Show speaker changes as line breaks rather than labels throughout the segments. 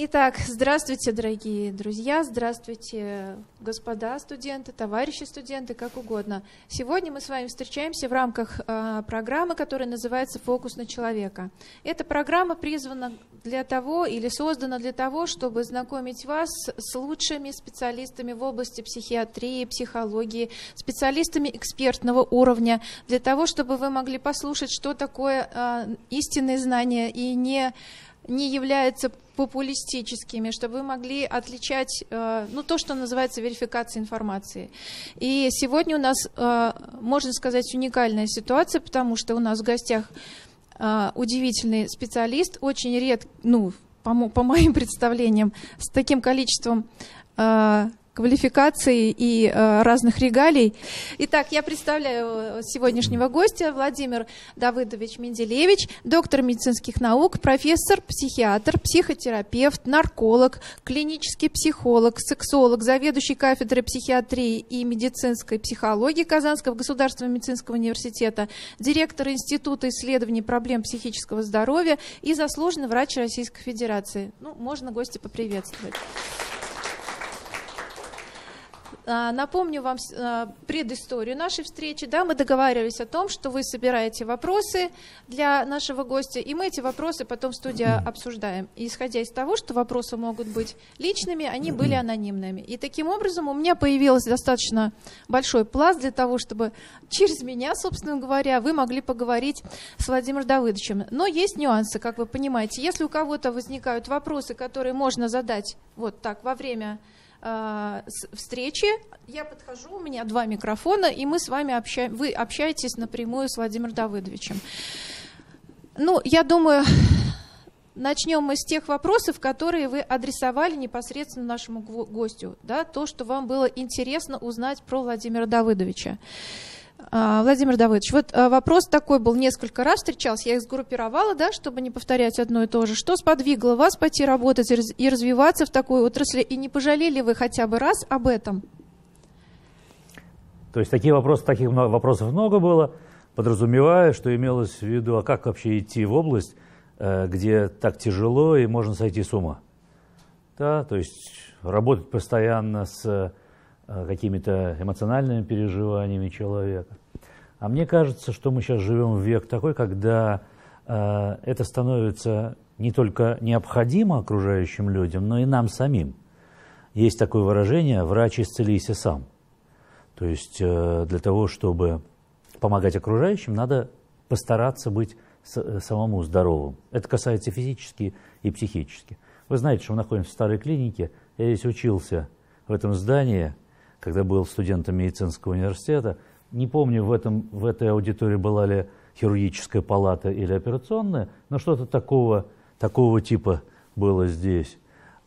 Итак, здравствуйте, дорогие друзья, здравствуйте, господа студенты, товарищи студенты, как угодно. Сегодня мы с вами встречаемся в рамках э, программы, которая называется «Фокус на человека». Эта программа призвана для того или создана для того, чтобы знакомить вас с лучшими специалистами в области психиатрии, психологии, специалистами экспертного уровня, для того, чтобы вы могли послушать, что такое э, истинные знания и не не являются популистическими, чтобы вы могли отличать э, ну, то, что называется верификацией информации. И сегодня у нас, э, можно сказать, уникальная ситуация, потому что у нас в гостях э, удивительный специалист, очень редкий, ну, по, по моим представлениям, с таким количеством квалификаций и э, разных регалий. Итак, я представляю э, сегодняшнего гостя Владимир Давыдович Менделевич, доктор медицинских наук, профессор, психиатр, психотерапевт, нарколог, клинический психолог, сексолог, заведующий кафедрой психиатрии и медицинской психологии Казанского государственного медицинского университета, директор Института исследований проблем психического здоровья и заслуженный врач Российской Федерации. Ну, можно гостя поприветствовать. А, напомню вам а, предысторию нашей встречи. Да, мы договаривались о том, что вы собираете вопросы для нашего гостя, и мы эти вопросы потом в студии обсуждаем. И исходя из того, что вопросы могут быть личными, они были анонимными. И таким образом у меня появился достаточно большой пласт для того, чтобы через меня, собственно говоря, вы могли поговорить с Владимиром Давыдовичем. Но есть нюансы, как вы понимаете. Если у кого-то возникают вопросы, которые можно задать вот так во время встречи. Я подхожу, у меня два микрофона, и мы с вами общаем, вы общаетесь напрямую с Владимиром Давыдовичем. Ну, я думаю, начнем мы с тех вопросов, которые вы адресовали непосредственно нашему гостю, да, то, что вам было интересно узнать про Владимира Давыдовича. А, Владимир Давыдович, вот а, вопрос такой был, несколько раз встречался, я их сгруппировала, да, чтобы не повторять одно и то же. Что сподвигло вас пойти работать и развиваться в такой отрасли, и не пожалели вы хотя бы раз об этом?
То есть такие вопросы, таких много, вопросов много было, подразумевая, что имелось в виду, а как вообще идти в область, э, где так тяжело и можно сойти с ума. Да, то есть работать постоянно с Э, какими-то эмоциональными переживаниями человека. А мне кажется, что мы сейчас живем в век такой, когда э, это становится не только необходимо окружающим людям, но и нам самим. Есть такое выражение «врач исцелися сам». То есть э, для того, чтобы помогать окружающим, надо постараться быть с, э, самому здоровым. Это касается физически и психически. Вы знаете, что мы находимся в старой клинике. Я здесь учился в этом здании – когда был студентом медицинского университета. Не помню, в, этом, в этой аудитории была ли хирургическая палата или операционная, но что-то такого, такого типа было здесь.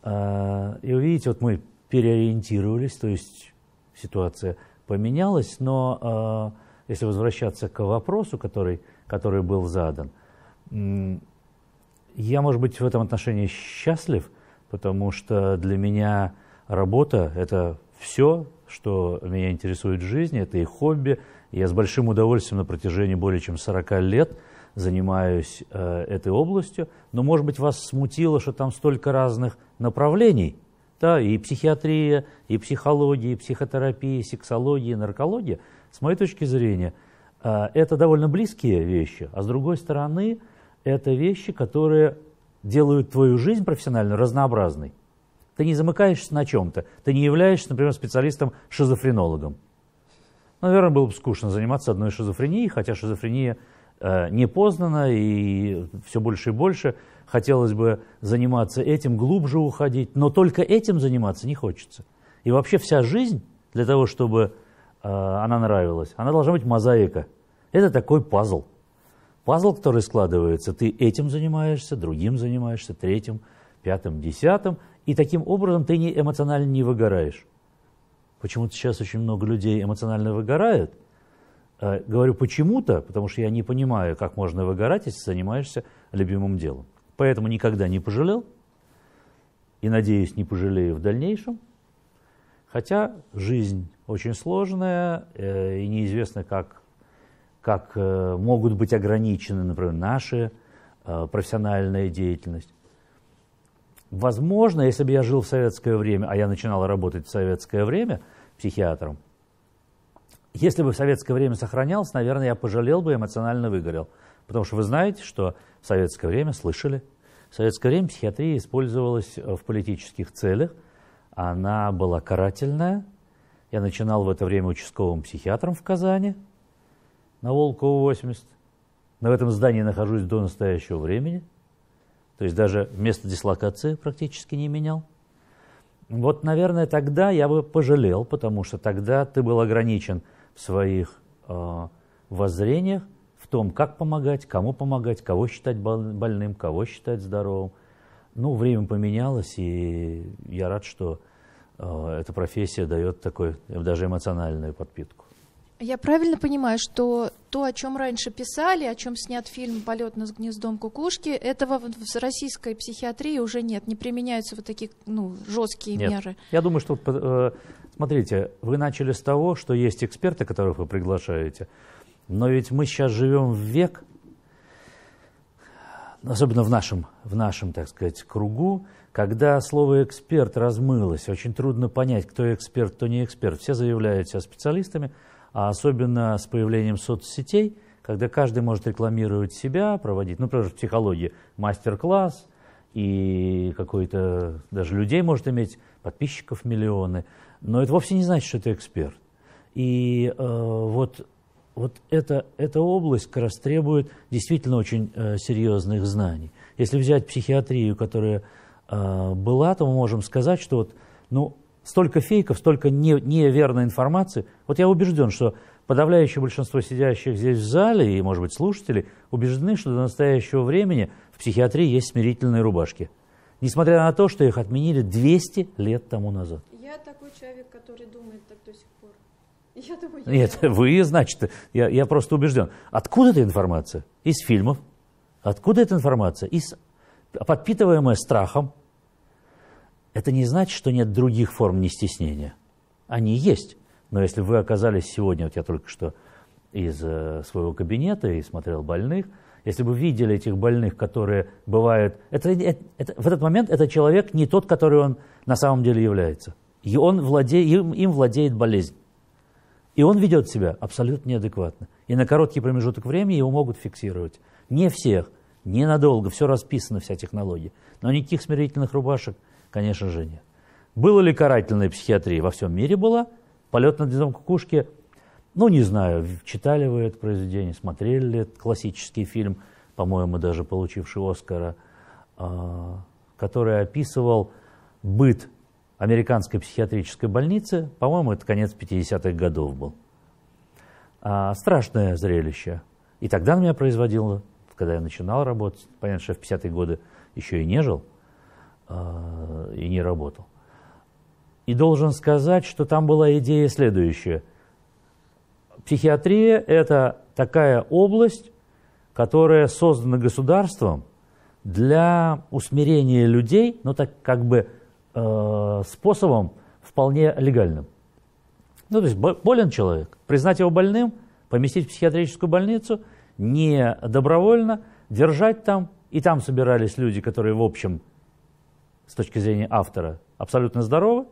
А, и вы видите, вот мы переориентировались, то есть ситуация поменялась, но а, если возвращаться к вопросу, который, который был задан, я, может быть, в этом отношении счастлив, потому что для меня работа – это все, что меня интересует в жизни, это и хобби. Я с большим удовольствием на протяжении более чем 40 лет занимаюсь э, этой областью, но, может быть, вас смутило, что там столько разных направлений, да, и психиатрия, и психология, и психотерапия, и сексология, и наркология. С моей точки зрения, э, это довольно близкие вещи, а с другой стороны, это вещи, которые делают твою жизнь профессионально разнообразной. Ты не замыкаешься на чем-то. Ты не являешься, например, специалистом-шизофренологом. Наверное, было бы скучно заниматься одной шизофренией, хотя шизофрения э, не познана, и все больше и больше хотелось бы заниматься этим, глубже уходить, но только этим заниматься не хочется. И вообще вся жизнь, для того, чтобы э, она нравилась, она должна быть мозаика. Это такой пазл. Пазл, который складывается, ты этим занимаешься, другим занимаешься, третьим, пятым, десятым – и таким образом ты не эмоционально не выгораешь. Почему-то сейчас очень много людей эмоционально выгорают. Э, говорю почему-то, потому что я не понимаю, как можно выгорать, если занимаешься любимым делом. Поэтому никогда не пожалел и, надеюсь, не пожалею в дальнейшем. Хотя жизнь очень сложная э, и неизвестно, как, как э, могут быть ограничены, например, наши профессиональная деятельность. Возможно, если бы я жил в советское время, а я начинал работать в советское время психиатром, если бы в советское время сохранялось, наверное, я пожалел бы, эмоционально выгорел. Потому что вы знаете, что в советское время, слышали, в советское время психиатрия использовалась в политических целях. Она была карательная. Я начинал в это время участковым психиатром в Казани на Волково 80. Но в этом здании нахожусь до настоящего времени. То есть даже место дислокации практически не менял. Вот, наверное, тогда я бы пожалел, потому что тогда ты был ограничен в своих э, воззрениях, в том, как помогать, кому помогать, кого считать больным, кого считать здоровым. Ну, время поменялось, и я рад, что э, эта профессия дает такой, даже эмоциональную подпитку.
Я правильно понимаю, что то, о чем раньше писали, о чем снят фильм «Полет над гнездом кукушки», этого в российской психиатрии уже нет, не применяются вот такие ну, жесткие
нет.
меры.
Я думаю, что, э, смотрите, вы начали с того, что есть эксперты, которых вы приглашаете, но ведь мы сейчас живем в век, особенно в нашем, в нашем, так сказать, кругу, когда слово «эксперт» размылось, очень трудно понять, кто эксперт, кто не эксперт. Все заявляют себя специалистами – а особенно с появлением соцсетей, когда каждый может рекламировать себя, проводить, ну, например, в психологии мастер-класс, и какой-то, даже людей может иметь, подписчиков миллионы, но это вовсе не значит, что это эксперт. И э, вот, вот эта, эта область как раз требует действительно очень э, серьезных знаний. Если взять психиатрию, которая э, была, то мы можем сказать, что вот, ну, столько фейков, столько не, неверной информации. Вот я убежден, что подавляющее большинство сидящих здесь в зале и, может быть, слушателей убеждены, что до настоящего времени в психиатрии есть смирительные рубашки. Несмотря на то, что их отменили 200 лет тому назад.
Я такой человек, который думает так до сих пор. Я
думаю, я Нет, вы, значит, я, я просто убежден. Откуда эта информация? Из фильмов. Откуда эта информация? Из, подпитываемая страхом, это не значит, что нет других форм нестеснения. Они есть. Но если вы оказались сегодня, вот я только что из э, своего кабинета и смотрел больных, если бы видели этих больных, которые бывают... Это, это, это, в этот момент это человек не тот, который он на самом деле является. И он владе, им, им владеет болезнь. И он ведет себя абсолютно неадекватно. И на короткий промежуток времени его могут фиксировать. Не всех, ненадолго, все расписано, вся технология. Но никаких смирительных рубашек – Конечно же нет. Была ли карательная психиатрия? Во всем мире была. Полет над гнездом кукушки, ну, не знаю, читали вы это произведение, смотрели ли этот классический фильм, по-моему, даже получивший Оскара, а, который описывал быт американской психиатрической больницы, по-моему, это конец 50-х годов был. А, страшное зрелище. И тогда на меня производило, когда я начинал работать, понятно, что в 50-е годы еще и не жил, и не работал. И должен сказать, что там была идея следующая. Психиатрия – это такая область, которая создана государством для усмирения людей, но так как бы э, способом вполне легальным. Ну, то есть болен человек, признать его больным, поместить в психиатрическую больницу, не добровольно, держать там, и там собирались люди, которые, в общем, с точки зрения автора абсолютно здоровы,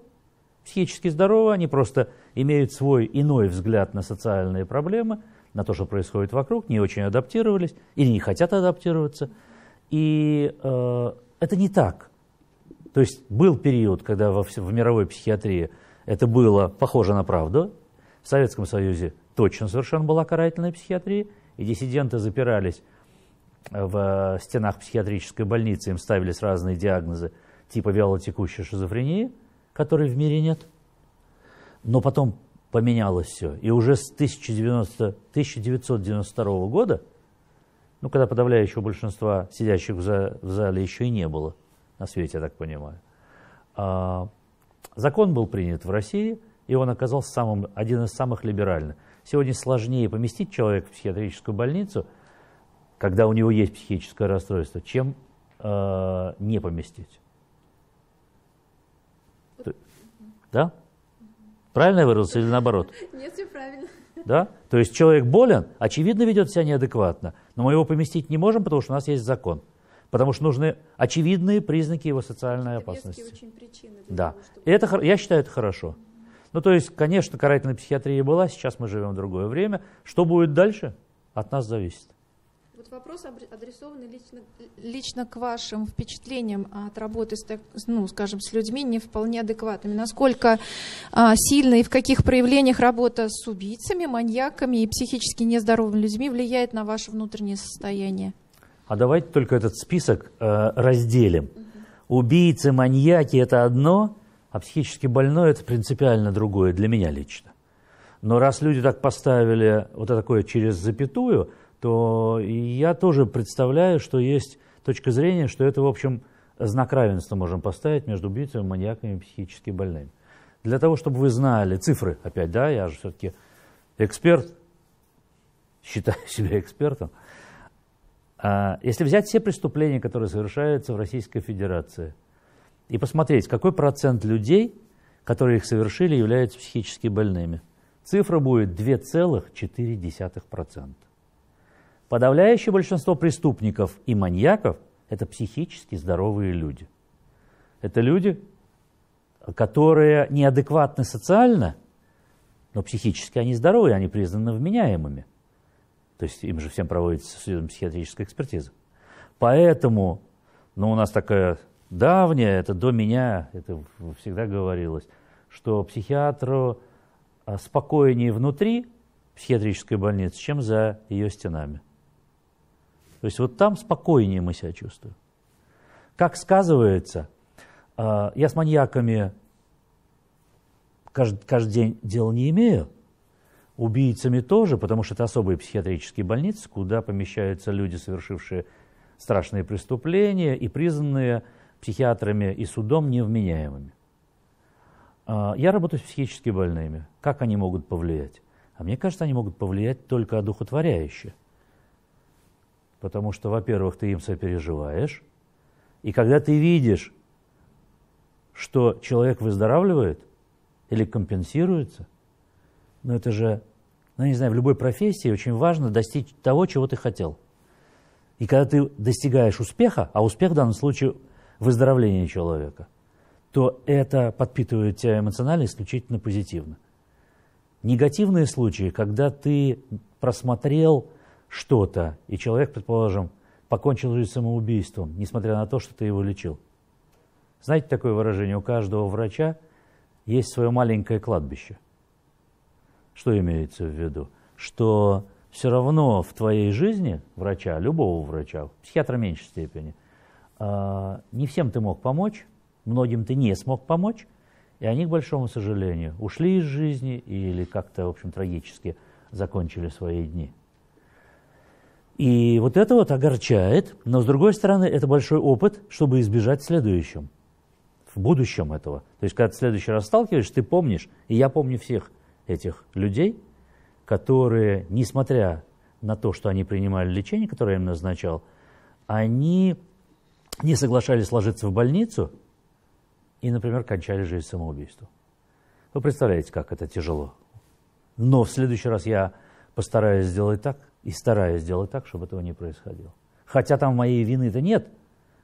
психически здоровы, они просто имеют свой иной взгляд на социальные проблемы, на то, что происходит вокруг, не очень адаптировались или не хотят адаптироваться. И э, это не так. То есть был период, когда во, в мировой психиатрии это было похоже на правду. В Советском Союзе точно совершенно была карательная психиатрия, и диссиденты запирались в стенах психиатрической больницы, им ставились разные диагнозы – типа вялотекущей шизофрении, которой в мире нет. Но потом поменялось все. И уже с 1990, 1992 года, ну, когда подавляющего большинства сидящих в, за, в зале еще и не было на свете, я так понимаю, а, закон был принят в России, и он оказался самым, один из самых либеральных. Сегодня сложнее поместить человека в психиатрическую больницу, когда у него есть психическое расстройство, чем э, не поместить. Да? Правильно я выразился или наоборот?
Нет, все правильно.
Да? То есть человек болен, очевидно ведет себя неадекватно, но мы его поместить не можем, потому что у нас есть закон. Потому что нужны очевидные признаки его социальной это опасности.
Очень причины
да. Того, чтобы... это, я считаю, это хорошо. Ну, то есть, конечно, карательная психиатрия была, сейчас мы живем в другое время. Что будет дальше, от нас зависит.
Вот вопрос адресованный лично, лично к вашим впечатлениям от работы с, ну, скажем, с людьми не вполне адекватными. Насколько а, сильно и в каких проявлениях работа с убийцами, маньяками и психически нездоровыми людьми влияет на ваше внутреннее состояние?
А давайте только этот список э, разделим. Угу. Убийцы, маньяки – это одно, а психически больной – это принципиально другое для меня лично. Но раз люди так поставили вот это такое через запятую, то я тоже представляю, что есть точка зрения, что это, в общем, знак равенства можем поставить между убийцами, маньяками и психически больными. Для того, чтобы вы знали цифры, опять, да, я же все-таки эксперт, считаю себя экспертом. А, если взять все преступления, которые совершаются в Российской Федерации, и посмотреть, какой процент людей, которые их совершили, являются психически больными, цифра будет 2,4%. Подавляющее большинство преступников и маньяков – это психически здоровые люди. Это люди, которые неадекватны социально, но психически они здоровые, они признаны вменяемыми. То есть им же всем проводится психиатрическая экспертиза. Поэтому, ну, у нас такая давняя, это до меня, это всегда говорилось, что психиатру а, спокойнее внутри психиатрической больницы, чем за ее стенами. То есть вот там спокойнее мы себя чувствуем. Как сказывается, а, я с маньяками каждый, каждый день дела не имею, убийцами тоже, потому что это особые психиатрические больницы, куда помещаются люди, совершившие страшные преступления и признанные психиатрами и судом невменяемыми. А, я работаю с психически больными. Как они могут повлиять? А мне кажется, они могут повлиять только одухотворяюще. Потому что, во-первых, ты им сопереживаешь, и когда ты видишь, что человек выздоравливает или компенсируется, ну это же, ну не знаю, в любой профессии очень важно достичь того, чего ты хотел. И когда ты достигаешь успеха, а успех в данном случае выздоровление человека, то это подпитывает тебя эмоционально исключительно позитивно. Негативные случаи, когда ты просмотрел что-то, и человек, предположим, покончил жизнь самоубийством, несмотря на то, что ты его лечил. Знаете такое выражение? У каждого врача есть свое маленькое кладбище. Что имеется в виду? Что все равно в твоей жизни врача, любого врача, психиатра в меньшей степени, а, не всем ты мог помочь, многим ты не смог помочь, и они, к большому сожалению, ушли из жизни или как-то, в общем, трагически закончили свои дни. И вот это вот огорчает, но с другой стороны, это большой опыт, чтобы избежать в следующем, в будущем этого. То есть, когда ты в следующий раз сталкиваешься, ты помнишь, и я помню всех этих людей, которые, несмотря на то, что они принимали лечение, которое я им назначал, они не соглашались ложиться в больницу и, например, кончали жизнь самоубийством. Вы представляете, как это тяжело. Но в следующий раз я постараюсь сделать так, и стараюсь сделать так, чтобы этого не происходило. Хотя там моей вины-то нет.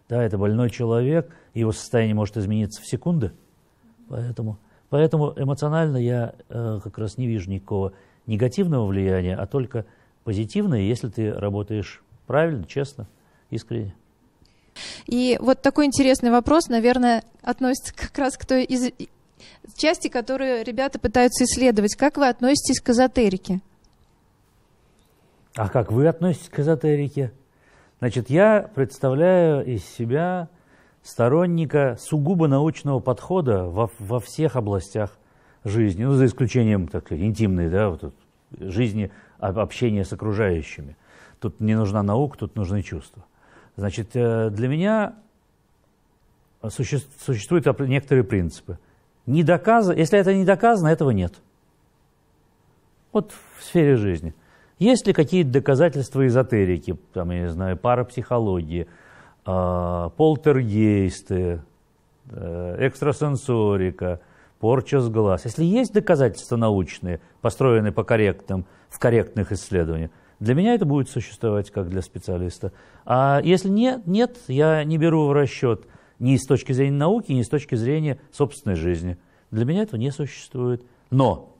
Да, это больной человек, его состояние может измениться в секунды. Поэтому, поэтому эмоционально я э, как раз не вижу никакого негативного влияния, а только позитивное, если ты работаешь правильно, честно, искренне.
И вот такой интересный вопрос, наверное, относится как раз к той из части, которую ребята пытаются исследовать. Как вы относитесь к эзотерике?
А как вы относитесь к эзотерике? Значит, я представляю из себя сторонника сугубо научного подхода во, во всех областях жизни, ну, за исключением так сказать, интимной да, вот, жизни, общения с окружающими. Тут не нужна наука, тут нужны чувства. Значит, э, для меня существуют некоторые принципы. Не доказано, если это не доказано, этого нет. Вот в сфере жизни – есть ли какие-то доказательства эзотерики, там, я не знаю, парапсихологии, э, полтергейсты, экстрасенсорика, порча с глаз? Если есть доказательства научные, построенные по корректным, в корректных исследованиях, Для меня это будет существовать как для специалиста. А если нет, нет, я не беру в расчет ни с точки зрения науки, ни с точки зрения собственной жизни. Для меня этого не существует. Но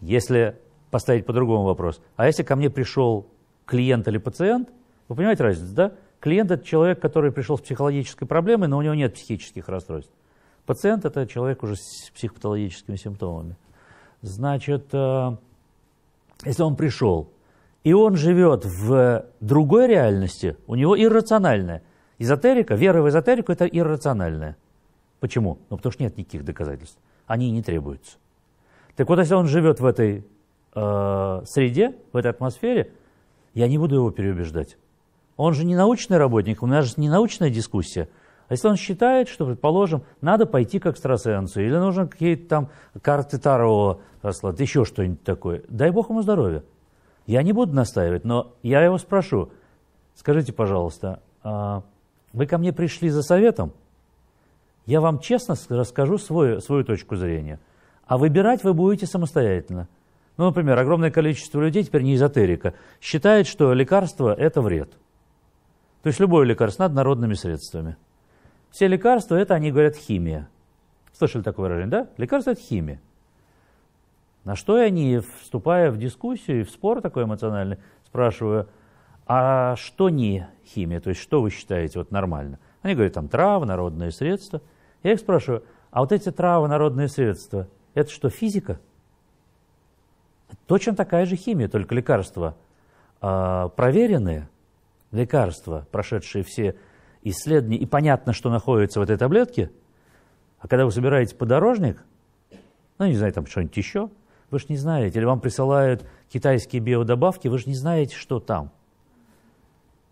если поставить по-другому вопрос, а если ко мне пришел клиент или пациент, вы понимаете разницу, да? Клиент – это человек, который пришел с психологической проблемой, но у него нет психических расстройств. Пациент – это человек уже с психопатологическими симптомами. Значит, э, если он пришел, и он живет в другой реальности, у него иррациональная. Эзотерика, вера в эзотерику – это иррациональная. Почему? Ну, потому что нет никаких доказательств. Они не требуются. Так вот, если он живет в этой э, среде, в этой атмосфере, я не буду его переубеждать. Он же не научный работник, у нас же не научная дискуссия. А если он считает, что, предположим, надо пойти к экстрасенсу, или нужно какие-то там карты Таро расклад, еще что-нибудь такое, дай бог ему здоровья. Я не буду настаивать, но я его спрошу, скажите, пожалуйста, а вы ко мне пришли за советом? Я вам честно расскажу свою, свою точку зрения. А выбирать вы будете самостоятельно. Ну, например, огромное количество людей, теперь не эзотерика, считает, что лекарство – это вред. То есть любое лекарство над народными средствами. Все лекарства – это, они говорят, химия. Слышали такое выражение, да? Лекарство – это химия. На что я не, вступая в дискуссию и в спор такой эмоциональный, спрашиваю, а что не химия, то есть что вы считаете вот нормально? Они говорят, там травы, народные средства. Я их спрашиваю, а вот эти травы, народные средства, это что, физика? Точно такая же химия, только лекарства э, проверенные, лекарства, прошедшие все исследования, и понятно, что находится в этой таблетке, а когда вы собираете подорожник, ну, не знаю, там что-нибудь еще, вы же не знаете, или вам присылают китайские биодобавки, вы же не знаете, что там.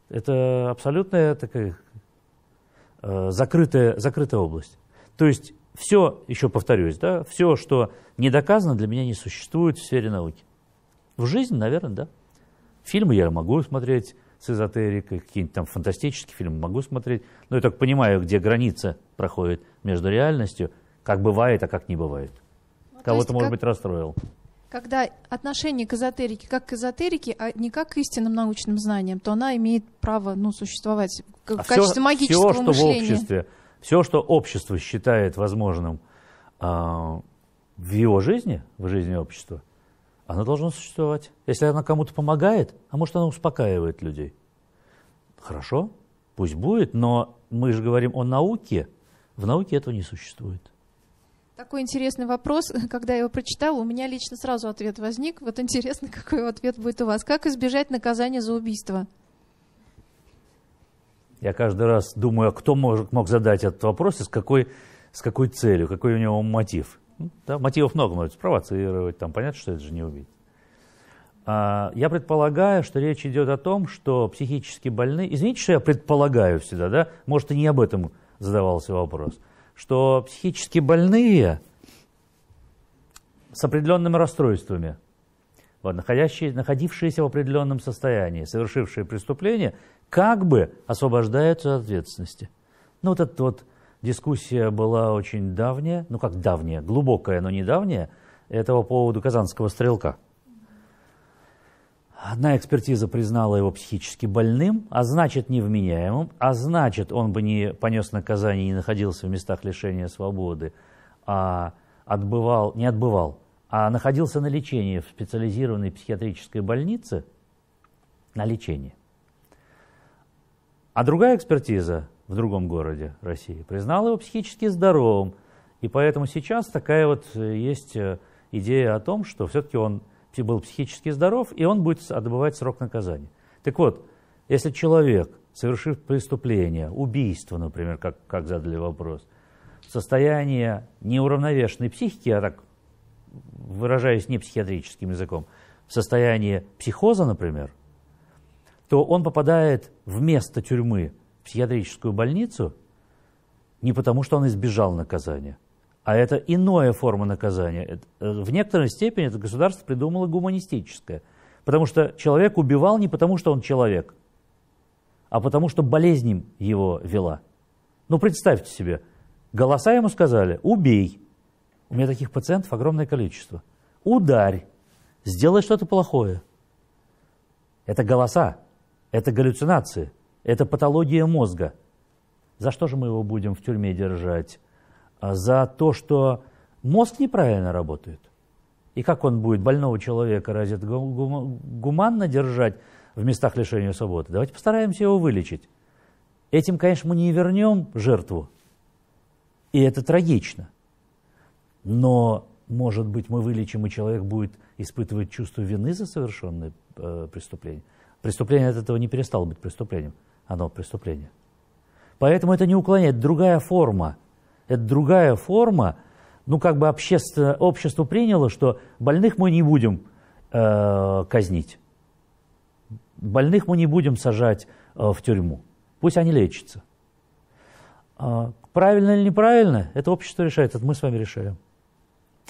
Это абсолютная такая э, закрытая, закрытая область. То есть все, еще повторюсь, да, все, что не доказано, для меня не существует в сфере науки. В жизни, наверное, да. Фильмы я могу смотреть с эзотерикой, какие-нибудь там фантастические фильмы могу смотреть, но я только понимаю, где граница проходит между реальностью, как бывает, а как не бывает. Ну, Кого-то, может как, быть, расстроил.
Когда отношение к эзотерике как к эзотерике, а не как к истинным научным знаниям, то она имеет право ну, существовать в а качестве все, магического все, что мышления.
В обществе, все, что общество считает возможным э, в его жизни, в жизни общества, оно должно существовать. Если оно кому-то помогает, а может, оно успокаивает людей. Хорошо, пусть будет, но мы же говорим о науке. В науке этого не существует.
Такой интересный вопрос. Когда я его прочитала, у меня лично сразу ответ возник. Вот интересно, какой ответ будет у вас. Как избежать наказания за убийство?
Я каждый раз думаю, а кто мог, мог задать этот вопрос и с какой, с какой целью, какой у него мотив. Да, мотивов много, может спровоцировать, там понятно, что это же не убить. А, я предполагаю, что речь идет о том, что психически больные, извините, что я предполагаю всегда, да, может и не об этом задавался вопрос, что психически больные с определенными расстройствами, вот, находящие, находившиеся в определенном состоянии, совершившие преступление, как бы освобождаются от ответственности. Ну, вот этот вот Дискуссия была очень давняя, ну как давняя, глубокая, но не давняя, это по поводу казанского стрелка. Одна экспертиза признала его психически больным, а значит невменяемым, а значит он бы не понес наказание и не находился в местах лишения свободы, а отбывал, не отбывал, а находился на лечении в специализированной психиатрической больнице, на лечении. А другая экспертиза в другом городе России, признал его психически здоровым. И поэтому сейчас такая вот э, есть э, идея о том, что все-таки он был психически здоров, и он будет отбывать срок наказания. Так вот, если человек, совершив преступление, убийство, например, как, как задали вопрос, состояние неуравновешенной психики, а так выражаясь не психиатрическим языком, в состоянии психоза, например, то он попадает вместо тюрьмы психиатрическую больницу не потому, что он избежал наказания, а это иная форма наказания. Э, в некоторой степени это государство придумало гуманистическое, потому что человек убивал не потому, что он человек, а потому, что болезнь его вела. Ну, представьте себе, голоса ему сказали «убей». У меня таких пациентов огромное количество. «Ударь», «сделай что-то плохое». Это голоса, это галлюцинации, это патология мозга. За что же мы его будем в тюрьме держать? А за то, что мозг неправильно работает. И как он будет больного человека разве гуманно держать в местах лишения свободы? Давайте постараемся его вылечить. Этим, конечно, мы не вернем жертву, и это трагично. Но, может быть, мы вылечим, и человек будет испытывать чувство вины за совершенное э, преступление. Преступление от этого не перестало быть преступлением, оно преступление. Поэтому это не уклонение, это другая форма. Это другая форма, ну как бы общество, общество приняло, что больных мы не будем э, казнить. Больных мы не будем сажать э, в тюрьму. Пусть они лечатся. А, правильно или неправильно, это общество решает, это мы с вами решаем.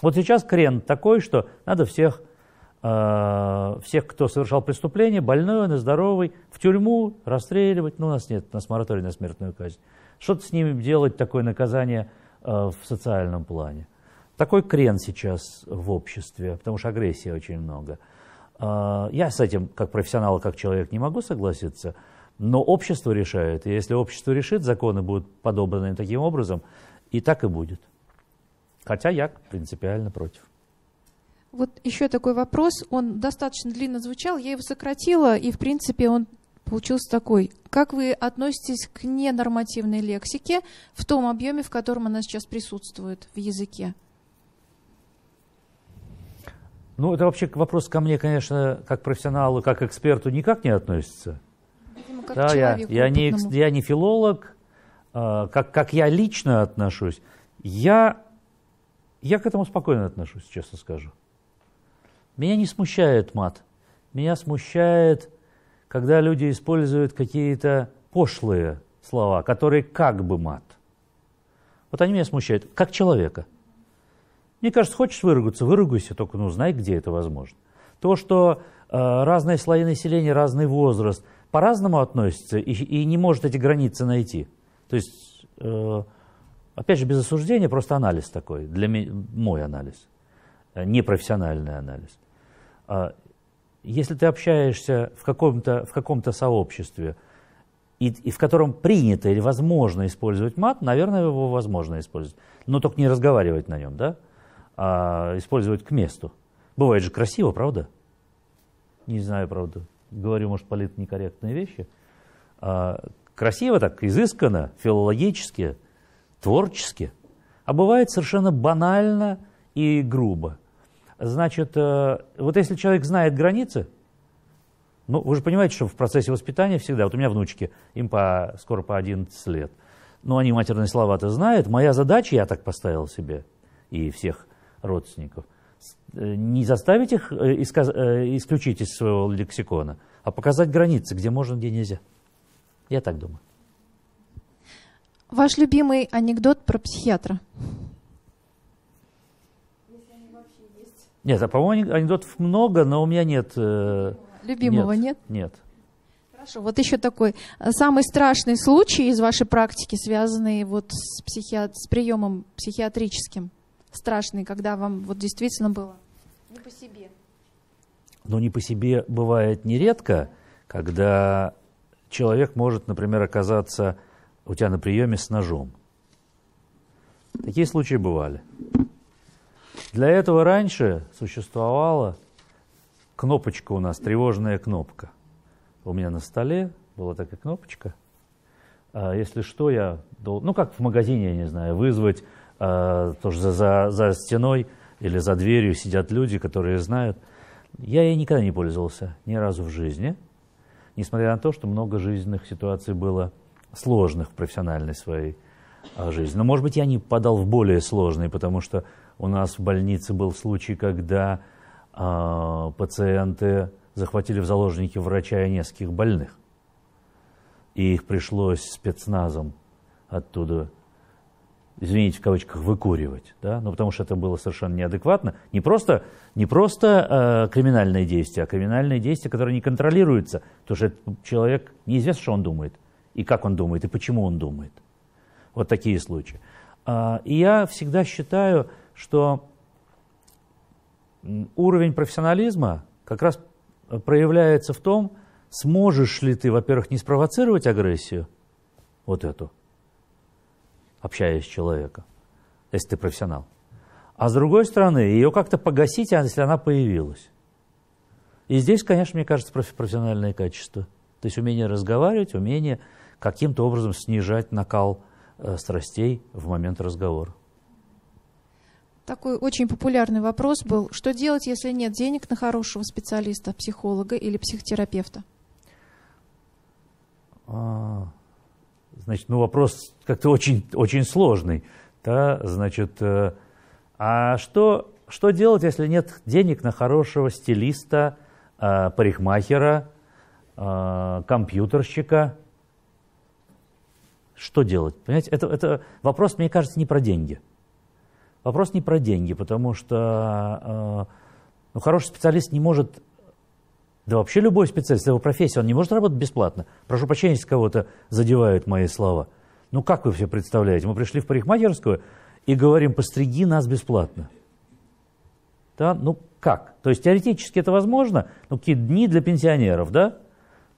Вот сейчас крен такой, что надо всех, э, всех кто совершал преступление, больной и здоровый, в тюрьму расстреливать. Ну, у нас нет, у нас мораторий на смертную казнь. Что-то с ними делать, такое наказание э, в социальном плане. Такой крен сейчас в обществе, потому что агрессии очень много. Э, я с этим, как профессионал, как человек, не могу согласиться, но общество решает. И если общество решит, законы будут подобраны таким образом, и так и будет. Хотя я принципиально против.
Вот еще такой вопрос, он достаточно длинно звучал, я его сократила, и в принципе он получился такой. Как вы относитесь к ненормативной лексике в том объеме, в котором она сейчас присутствует в языке?
Ну, это вообще вопрос ко мне, конечно, как профессионалу, как эксперту никак не относится.
Видимо, как
да, я, я, не, я не филолог, э, как, как я лично отношусь. Я я к этому спокойно отношусь, честно скажу. Меня не смущает мат. Меня смущает, когда люди используют какие-то пошлые слова, которые как бы мат. Вот они меня смущают, как человека. Мне кажется, хочешь выругаться, выругайся, только ну, знай, где это возможно. То, что э, разные слои населения, разный возраст по-разному относятся и, и не может эти границы найти. То есть э, Опять же, без осуждения, просто анализ такой, для меня, мой анализ, э, непрофессиональный анализ. А, если ты общаешься в каком-то, в каком-то сообществе, и, и в котором принято или возможно использовать мат, наверное, его возможно использовать. Но только не разговаривать на нем, да? А использовать к месту. Бывает же красиво, правда? Не знаю, правда. Говорю, может, политнекорректные вещи. А, красиво так, изысканно, филологически – творчески, а бывает совершенно банально и грубо. Значит, э, вот если человек знает границы, ну, вы же понимаете, что в процессе воспитания всегда, вот у меня внучки, им по, скоро по 11 лет, но они матерные слова-то знают. Моя задача, я так поставил себе, и всех родственников, э, не заставить их э, исключить из своего лексикона, а показать границы, где можно, где нельзя. Я так думаю.
Ваш любимый анекдот про психиатра?
Нет, а по-моему анекдотов много, но у меня нет. Э,
Любимого нет?
Нет.
Хорошо, вот еще такой самый страшный случай из вашей практики, связанный вот с, психи... с приемом психиатрическим, страшный, когда вам вот действительно было не по себе.
Но не по себе бывает нередко, когда человек может, например, оказаться у тебя на приеме с ножом. Такие случаи бывали. Для этого раньше существовала кнопочка у нас, тревожная кнопка. У меня на столе была такая кнопочка. А если что, я должен, ну как в магазине, я не знаю, вызвать, а, тоже за, за, за стеной или за дверью сидят люди, которые знают. Я ей никогда не пользовался, ни разу в жизни, несмотря на то, что много жизненных ситуаций было сложных в профессиональной своей а, жизни. Но, может быть, я не попадал в более сложные, потому что у нас в больнице был случай, когда э, пациенты захватили в заложники врача и нескольких больных. И их пришлось спецназом оттуда, извините, в кавычках, выкуривать. Да? Ну, потому что это было совершенно неадекватно. Не просто, не просто э, криминальные действия, а криминальные действия, которые не контролируются. Потому что человек, неизвестно, что он думает – и как он думает, и почему он думает. Вот такие случаи. А, и я всегда считаю, что уровень профессионализма как раз проявляется в том, сможешь ли ты, во-первых, не спровоцировать агрессию, вот эту, общаясь с человеком, если ты профессионал. А с другой стороны, ее как-то погасить, а если она появилась. И здесь, конечно, мне кажется, профессиональное качество. То есть умение разговаривать, умение каким-то образом снижать накал э, страстей в момент разговора.
Такой очень популярный вопрос был, что делать, если нет денег на хорошего специалиста, психолога или психотерапевта?
А, значит, ну вопрос как-то очень, очень сложный. Да? Значит, э, а что, что делать, если нет денег на хорошего стилиста, э, парикмахера, э, компьютерщика? Что делать? Понимаете, это, это вопрос, мне кажется, не про деньги. Вопрос не про деньги, потому что ну, хороший специалист не может да вообще любой специалист, его профессия, он не может работать бесплатно. Прошу прощения, если кого-то задевают мои слова. Ну как вы все представляете? Мы пришли в парикмахерскую и говорим, постриги нас бесплатно. Да? Ну как? То есть теоретически это возможно, ну какие дни для пенсионеров, да?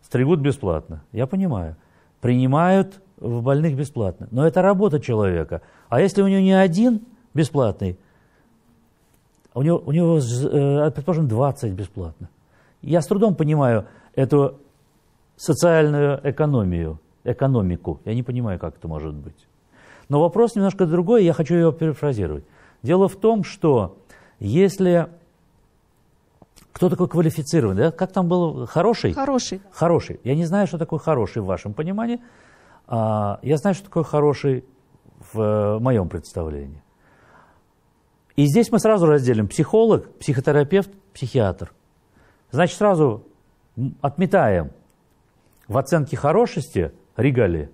Стригут бесплатно. Я понимаю. Принимают в больных бесплатно. Но это работа человека. А если у него не один бесплатный, у него, у него э, предположим, 20 бесплатно. Я с трудом понимаю эту социальную экономию, экономику. Я не понимаю, как это может быть. Но вопрос немножко другой, я хочу его перефразировать. Дело в том, что если кто такой квалифицированный, да? как там был, хороший?
Хороший.
Хороший. Я не знаю, что такое хороший в вашем понимании. А, я знаю, что такое хороший в э, моем представлении. И здесь мы сразу разделим психолог, психотерапевт, психиатр. Значит, сразу отметаем в оценке хорошести регалии.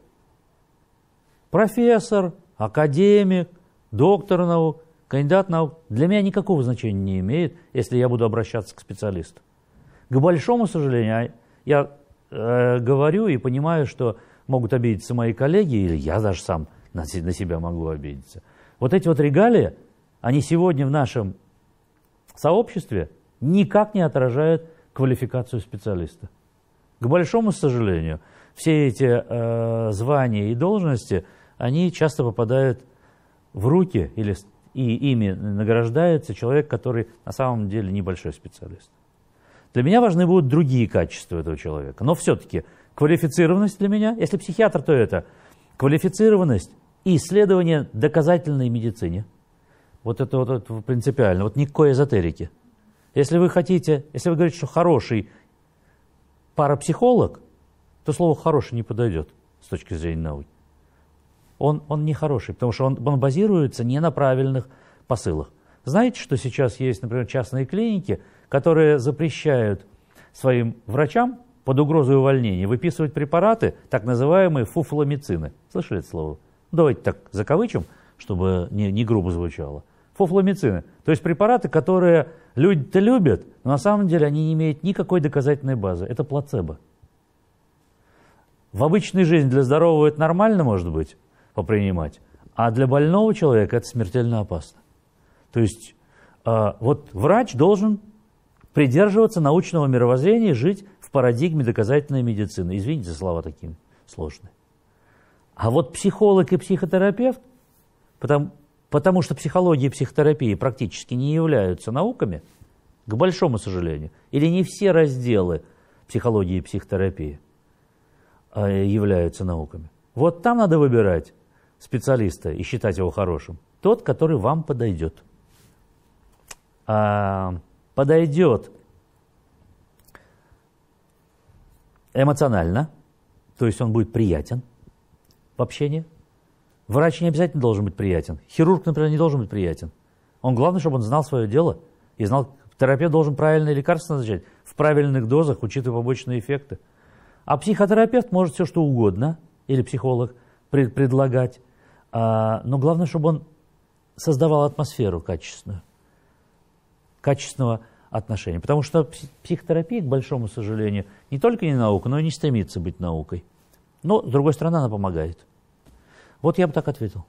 Профессор, академик, доктор наук, кандидат наук для меня никакого значения не имеет, если я буду обращаться к специалисту. К большому сожалению, а я э, говорю и понимаю, что могут обидеться мои коллеги, или я даже сам на, на себя могу обидеться. Вот эти вот регалии, они сегодня в нашем сообществе никак не отражает квалификацию специалиста. К большому сожалению, все эти э, звания и должности, они часто попадают в руки или и ими награждается человек, который на самом деле небольшой специалист. Для меня важны будут другие качества этого человека. Но все-таки квалифицированность для меня, если психиатр, то это квалифицированность и исследование доказательной медицине. Вот это вот это принципиально. Вот никакой эзотерики. Если вы хотите, если вы говорите, что хороший парапсихолог, то слово «хороший» не подойдет с точки зрения науки. Он, он не хороший, потому что он, он базируется не на правильных посылах. Знаете, что сейчас есть, например, частные клиники, которые запрещают своим врачам под угрозой увольнения выписывать препараты, так называемые фуфломицины. Слышали это слово? Давайте так закавычим, чтобы не, не грубо звучало. Фуфломицины. То есть препараты, которые люди-то любят, но на самом деле они не имеют никакой доказательной базы. Это плацебо. В обычной жизни для здорового это нормально, может быть, попринимать, а для больного человека это смертельно опасно. То есть э, вот врач должен придерживаться научного мировоззрения и жить в парадигме доказательной медицины. Извините за слова такие сложные. А вот психолог и психотерапевт, потому, потому что психология и психотерапия практически не являются науками, к большому сожалению, или не все разделы психологии и психотерапии а, являются науками. Вот там надо выбирать специалиста и считать его хорошим. Тот, который вам подойдет. А, подойдет эмоционально, то есть он будет приятен в общении – Врач не обязательно должен быть приятен. Хирург, например, не должен быть приятен. Он главное, чтобы он знал свое дело и знал, терапевт должен правильные лекарства назначать в правильных дозах, учитывая побочные эффекты. А психотерапевт может все что угодно, или психолог, пред, предлагать. А, но главное, чтобы он создавал атмосферу качественную, качественного отношения. Потому что психотерапия, к большому сожалению, не только не наука, но и не стремится быть наукой. Но, с другой стороны, она помогает. Вот я бы так ответил.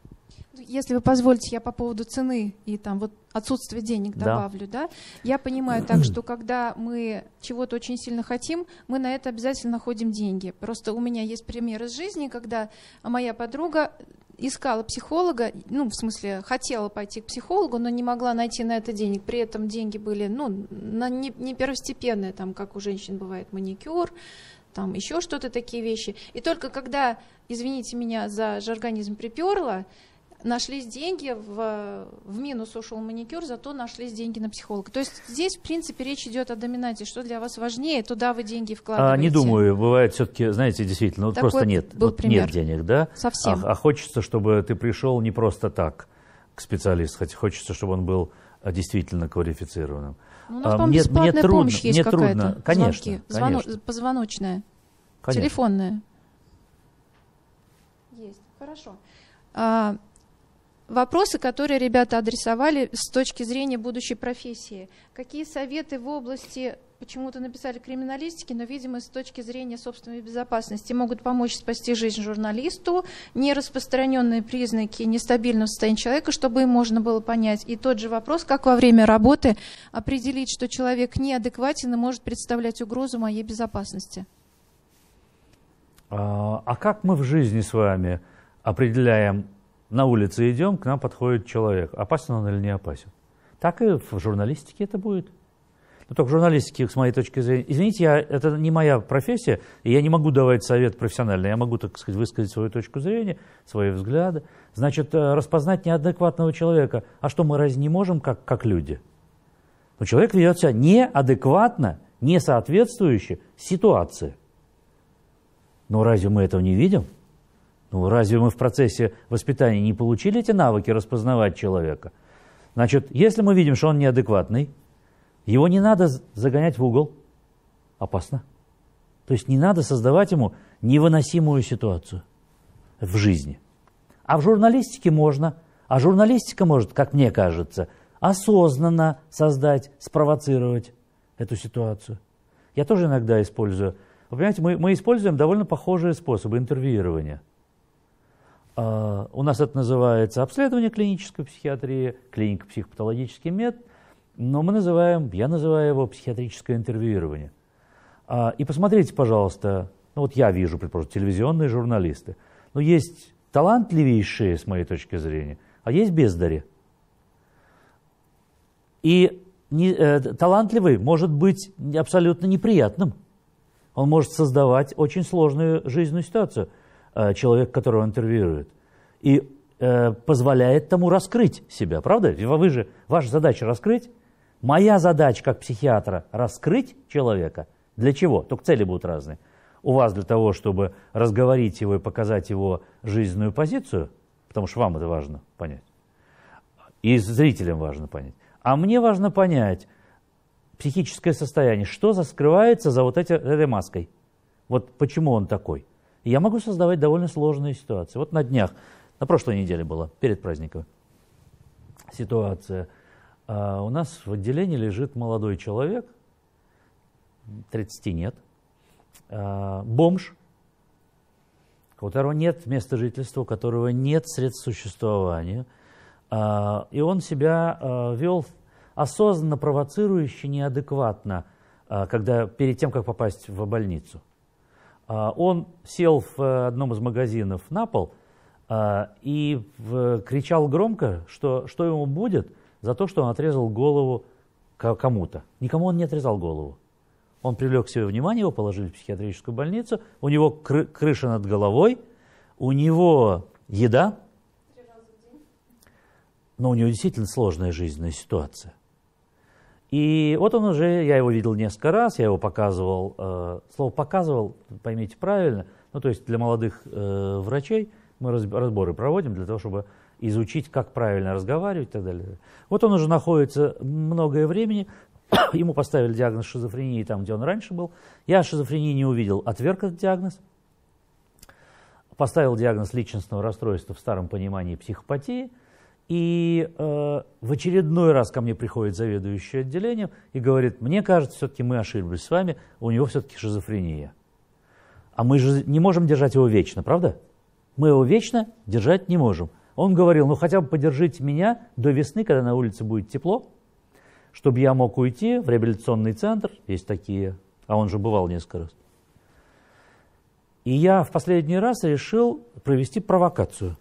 Если вы позволите, я по поводу цены и там вот отсутствия денег
Да.
добавлю, да. Я понимаю так, что когда мы чего-то очень сильно хотим, мы на это обязательно находим деньги. Просто у меня есть пример из жизни, когда моя подруга искала психолога, ну, в смысле, хотела пойти к психологу, но не могла найти на это денег. При этом деньги были, ну, на не, не первостепенные, там, как у женщин бывает маникюр, там еще что-то такие вещи. И только когда, извините меня за жаргонизм, приперло, нашлись деньги, в, в минус ушел маникюр, зато нашлись деньги на психолога. То есть здесь, в принципе, речь идет о доминанте. Что для вас важнее, туда вы деньги вкладываете.
А, не думаю, бывает все-таки, знаете, действительно, вот
Такой
просто нет,
был
вот
пример.
нет денег, да?
Совсем.
А, а хочется, чтобы ты пришел не просто так к специалисту, хотя хочется, чтобы он был а, действительно квалифицированным.
Ну, у нас,
А, мне-
бесплатная
мне трудно,
помощь есть
мне трудно. Конечно,
Звонки.
Конечно.
Позвоночная.
Конечно.
Телефонная. Хорошо. А, вопросы, которые ребята адресовали с точки зрения будущей профессии. Какие советы в области, почему-то написали криминалистики, но, видимо, с точки зрения собственной безопасности могут помочь спасти жизнь журналисту, нераспространенные признаки нестабильного состояния человека, чтобы им можно было понять. И тот же вопрос, как во время работы определить, что человек неадекватен и может представлять угрозу моей безопасности.
А, а как мы в жизни с вами определяем, на улице идем, к нам подходит человек, опасен он или не опасен? Так и в журналистике это будет. Но только в журналистике, с моей точки зрения, извините, я, это не моя профессия, и я не могу давать совет профессиональный, я могу, так сказать, высказать свою точку зрения, свои взгляды. Значит, э, распознать неадекватного человека, а что мы разве не можем, как, как люди? Но человек ведет себя неадекватно, не соответствующе ситуации. Но разве мы этого не видим? Ну, разве мы в процессе воспитания не получили эти навыки распознавать человека? Значит, если мы видим, что он неадекватный, его не надо загонять в угол. Опасно. То есть не надо создавать ему невыносимую ситуацию в жизни. А в журналистике можно. А журналистика может, как мне кажется, осознанно создать, спровоцировать эту ситуацию. Я тоже иногда использую. Вы понимаете, мы, мы используем довольно похожие способы интервьюирования. А, у нас это называется обследование клинической психиатрии, клиника психопатологический метод, но мы называем, я называю его психиатрическое интервьюирование. А, и посмотрите, пожалуйста, ну вот я вижу, предположим, телевизионные журналисты, но есть талантливейшие, с моей точки зрения, а есть бездари. И не- э, талантливый может быть абсолютно неприятным. Он может создавать очень сложную жизненную ситуацию, человек, которого интервьюирует. И э, позволяет тому раскрыть себя, правда? Вы же, ваша задача раскрыть. Моя задача как психиатра раскрыть человека. Для чего? Только цели будут разные. У вас для того, чтобы разговорить его и показать его жизненную позицию, потому что вам это важно понять. И зрителям важно понять. А мне важно понять психическое состояние, что за- скрывается за вот эти, этой маской. Вот почему он такой. Я могу создавать довольно сложные ситуации. Вот на днях, на прошлой неделе было, перед праздником, ситуация. А, у нас в отделении лежит молодой человек, 30 нет, а, бомж, у которого нет места жительства, у которого нет средств существования. А, И он себя а, вел осознанно провоцирующе, неадекватно, а, когда, перед тем, как попасть в больницу. А, Он сел в э, одном из магазинов на пол а, и кричал громко, что, что ему будет за то, что он отрезал голову ко- кому-то. Никому он не отрезал голову. Он привлек к себе внимание, его положили в психиатрическую больницу, у него кры- крыша над головой, у него еда, но у него действительно сложная жизненная ситуация. И вот он уже, я его видел несколько раз, я его показывал, э, слово показывал, поймите правильно, ну то есть для молодых э, врачей мы раз- разборы проводим для того, чтобы изучить, как правильно разговаривать и так далее. Вот он уже находится многое времени, ему поставили диагноз шизофрении там, где он раньше был. Я шизофрении не увидел, отверг этот диагноз. Поставил диагноз личностного расстройства в старом понимании психопатии. И э, в очередной раз ко мне приходит заведующий отделением и говорит, мне кажется, все-таки мы ошиблись с вами, у него все-таки шизофрения. А мы же не можем держать его вечно, правда? Мы его вечно держать не можем. Он говорил, ну хотя бы подержите меня до весны, когда на улице будет тепло, чтобы я мог уйти в реабилитационный центр, есть такие, а он же бывал несколько раз. И я в последний раз решил провести провокацию.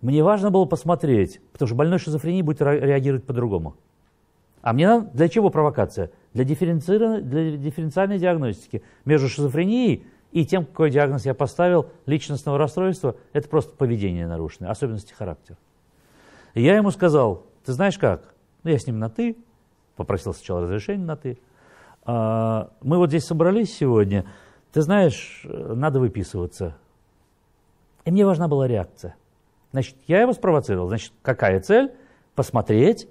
Мне важно было посмотреть, потому что больной шизофрении будет реагировать по-другому. А мне надо, для чего провокация? Для, для дифференциальной диагностики между шизофренией и тем, какой диагноз я поставил, личностного расстройства, это просто поведение нарушенное, особенности характера. И я ему сказал, ты знаешь как, ну, я с ним на «ты», попросил сначала разрешения на «ты». А, мы вот здесь собрались сегодня, ты знаешь, надо выписываться. И мне важна была реакция. Значит, я его спровоцировал. Значит, какая цель? Посмотреть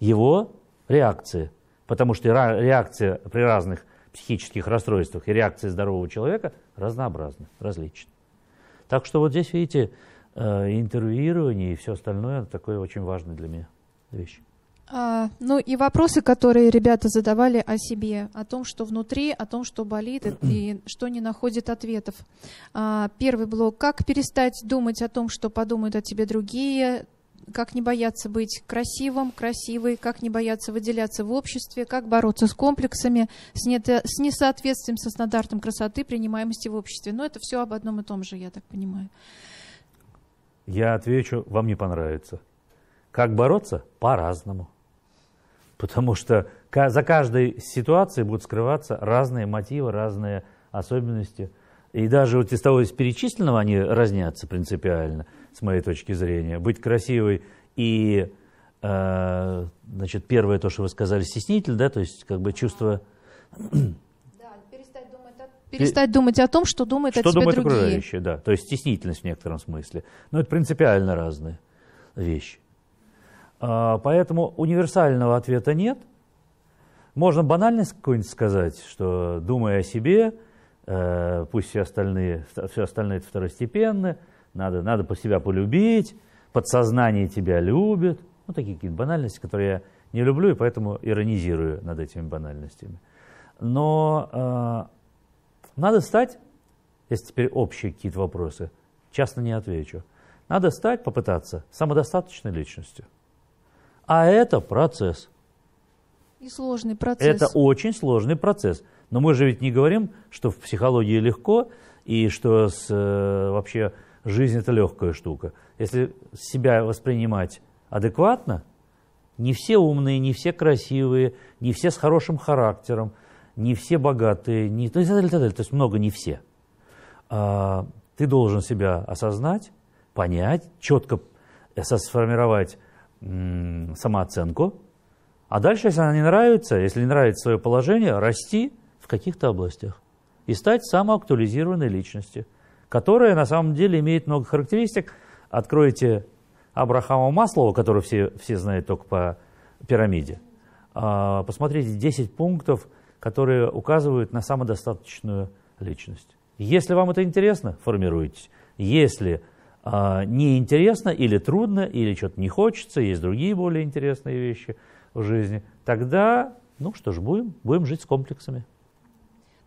его реакции. Потому что реакция при разных психических расстройствах и реакция здорового человека разнообразны, различны. Так что вот здесь, видите, э, интервьюирование и все остальное такое очень важное для меня вещь.
А, ну и вопросы, которые ребята задавали о себе, о том, что внутри, о том, что болит и что не находит ответов. А, первый блок. Как перестать думать о том, что подумают о тебе другие, как не бояться быть красивым, красивой, как не бояться выделяться в обществе, как бороться с комплексами, с, не, с несоответствием со стандартом красоты, принимаемости в обществе. Но это все об одном и том же, я так понимаю.
Я отвечу, вам не понравится. Как бороться? По-разному. Потому что за каждой ситуацией будут скрываться разные мотивы, разные особенности. И даже вот из того из перечисленного они разнятся принципиально, с моей точки зрения. Быть красивой и, э, значит, первое то, что вы сказали, стеснитель, да, то есть как бы чувство...
Перестать думать о том, что думают что о тебе
думают
другие.
окружающие, да. То есть стеснительность в некотором смысле. Но это принципиально разные вещи. А, поэтому универсального ответа нет. Можно банальность какую-нибудь сказать, что думая о себе, э, пусть все остальные, все остальные это второстепенно, надо, надо по себя полюбить, подсознание тебя любит. Ну, такие какие-то банальности, которые я не люблю, и поэтому иронизирую над этими банальностями. Но э, надо стать, если теперь общие какие-то вопросы, часто не отвечу, надо стать, попытаться самодостаточной личностью. А это процесс.
И сложный процесс.
Это очень сложный процесс. Но мы же ведь не говорим, что в психологии легко, и что с, э, вообще жизнь это легкая штука. Если себя воспринимать адекватно, не все умные, не все красивые, не все с хорошим характером, не все богатые, не, то, есть, то есть много не все. А, ты должен себя осознать, понять, четко сформировать самооценку, а дальше, если она не нравится, если не нравится свое положение, расти в каких-то областях и стать самоактуализированной личностью, которая на самом деле имеет много характеристик. Откройте Абрахама Маслова, который все, все знают только по пирамиде. А, посмотрите 10 пунктов, которые указывают на самодостаточную личность. Если вам это интересно, формируйтесь. Если неинтересно или трудно, или что-то не хочется, есть другие более интересные вещи в жизни, тогда, ну что ж, будем, будем жить с комплексами.